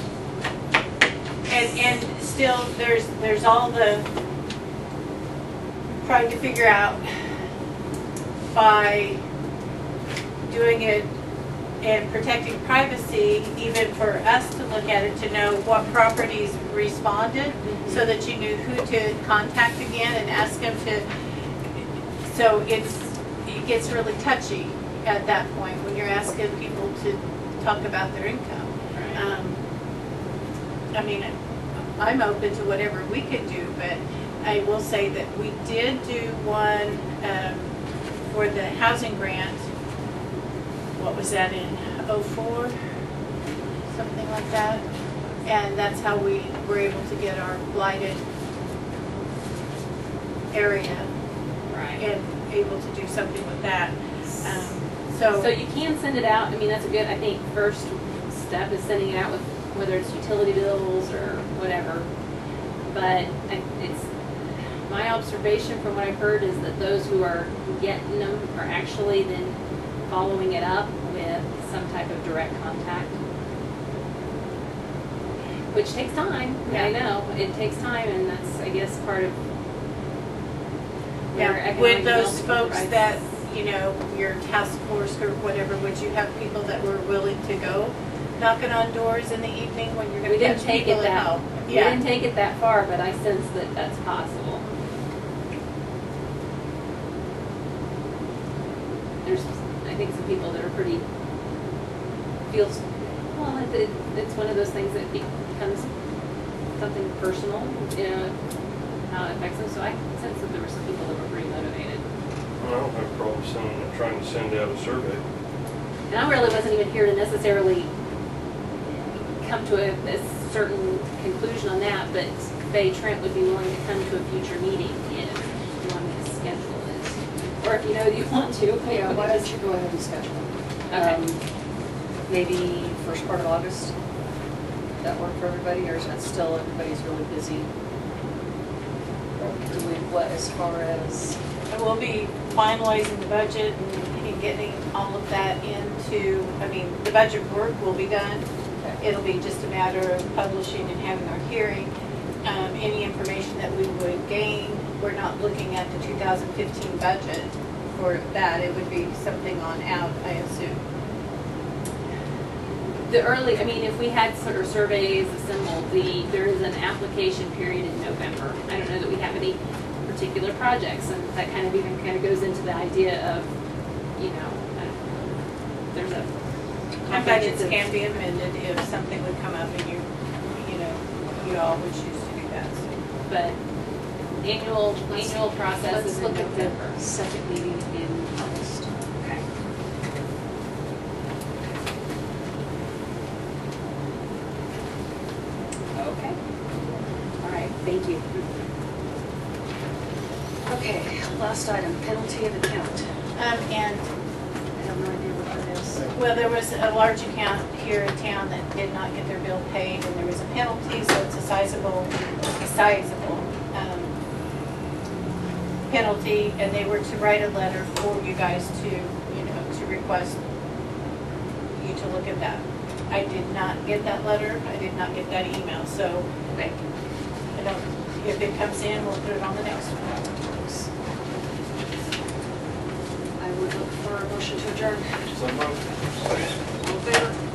Speaker 3: And, and still, there's, there's all the, trying to figure out by doing it and protecting privacy, even for us to look at it, to know what properties responded, so that you knew who to contact again and ask them to, so it's, it gets really touchy at that point, when you're asking people to talk about their income. Um, I mean, I'm open to whatever we can do, but I will say that we did do one um, for the housing grant. What was that in '04? Something like that. And that's how we were able to get our blighted area
Speaker 11: Right.
Speaker 3: and able to do something with that. Um,
Speaker 11: So
Speaker 3: So,
Speaker 11: you can send it out, I mean, that's a good, I think, first step is sending it out with, whether it's utility bills or whatever. But I- it's, my observation from what I've heard is that those who are getting them are actually then following it up with some type of direct contact. Which takes time, I know, it takes time and that's, I guess, part of
Speaker 3: yeah, with those folks that, you know, your task force or whatever, would you have people that were willing to go knocking on doors in the evening when you're gonna
Speaker 11: didn't
Speaker 3: catch
Speaker 11: take
Speaker 3: people
Speaker 11: it
Speaker 3: at
Speaker 11: that,
Speaker 3: home?
Speaker 11: we didn't take it that far, but I sense that that's possible. There's, I think some people that are pretty, feels, well, it, it- it's one of those things that becomes something personal, you know, how it affects them, so I sense that there were some people that were pretty motivated.
Speaker 4: I don't have a problem sending, trying to send out a survey.
Speaker 11: And I really wasn't even here to necessarily come to a, a certain conclusion on that, but Faye Trent would be willing to come to a future meeting if you want me to schedule it. Or if you know that you want to.
Speaker 2: Yeah, why don't you go ahead and schedule it?
Speaker 11: Okay.
Speaker 2: Um, Maybe first part of August? That work for everybody, or is that still, everybody's really busy? Do we, what, as far as,
Speaker 3: And we'll be finalizing the budget and and getting all of that into, I mean, the budget work will be done. It'll be just a matter of publishing and having our hearing. Um, Any information that we would gain, we're not looking at the 2015 budget for that. It would be something on out, I assume.
Speaker 11: The early, I mean, if we had sort of surveys assembled, the, there is an application period in November. I don't know that we have any particular projects, and that kind of even kind of goes into the idea of, you know, there's a.
Speaker 3: And budgets can be amended if something would come up and you, you know, you all would choose to do that. so.
Speaker 11: But annual,
Speaker 2: Let's-
Speaker 11: annual process
Speaker 2: let's
Speaker 11: is in
Speaker 2: look at
Speaker 11: November.
Speaker 2: the second meeting in August.
Speaker 11: Okay. Okay. All right, thank you.
Speaker 2: Okay, last item, penalty of account.
Speaker 3: Um, and
Speaker 2: I have no idea what that is.
Speaker 3: Well, there was a large account here in town that did not get their bill paid, and there was a penalty, so it's a sizable, sizable, um, penalty, and they were to write a letter for you guys to, you know, to request you to look at that. I did not get that letter, I did not get that email, so
Speaker 11: Okay.
Speaker 3: I don't, if it comes in, we'll put it on the next one.
Speaker 2: I would look for a motion to adjourn.
Speaker 4: So,
Speaker 2: All in favor?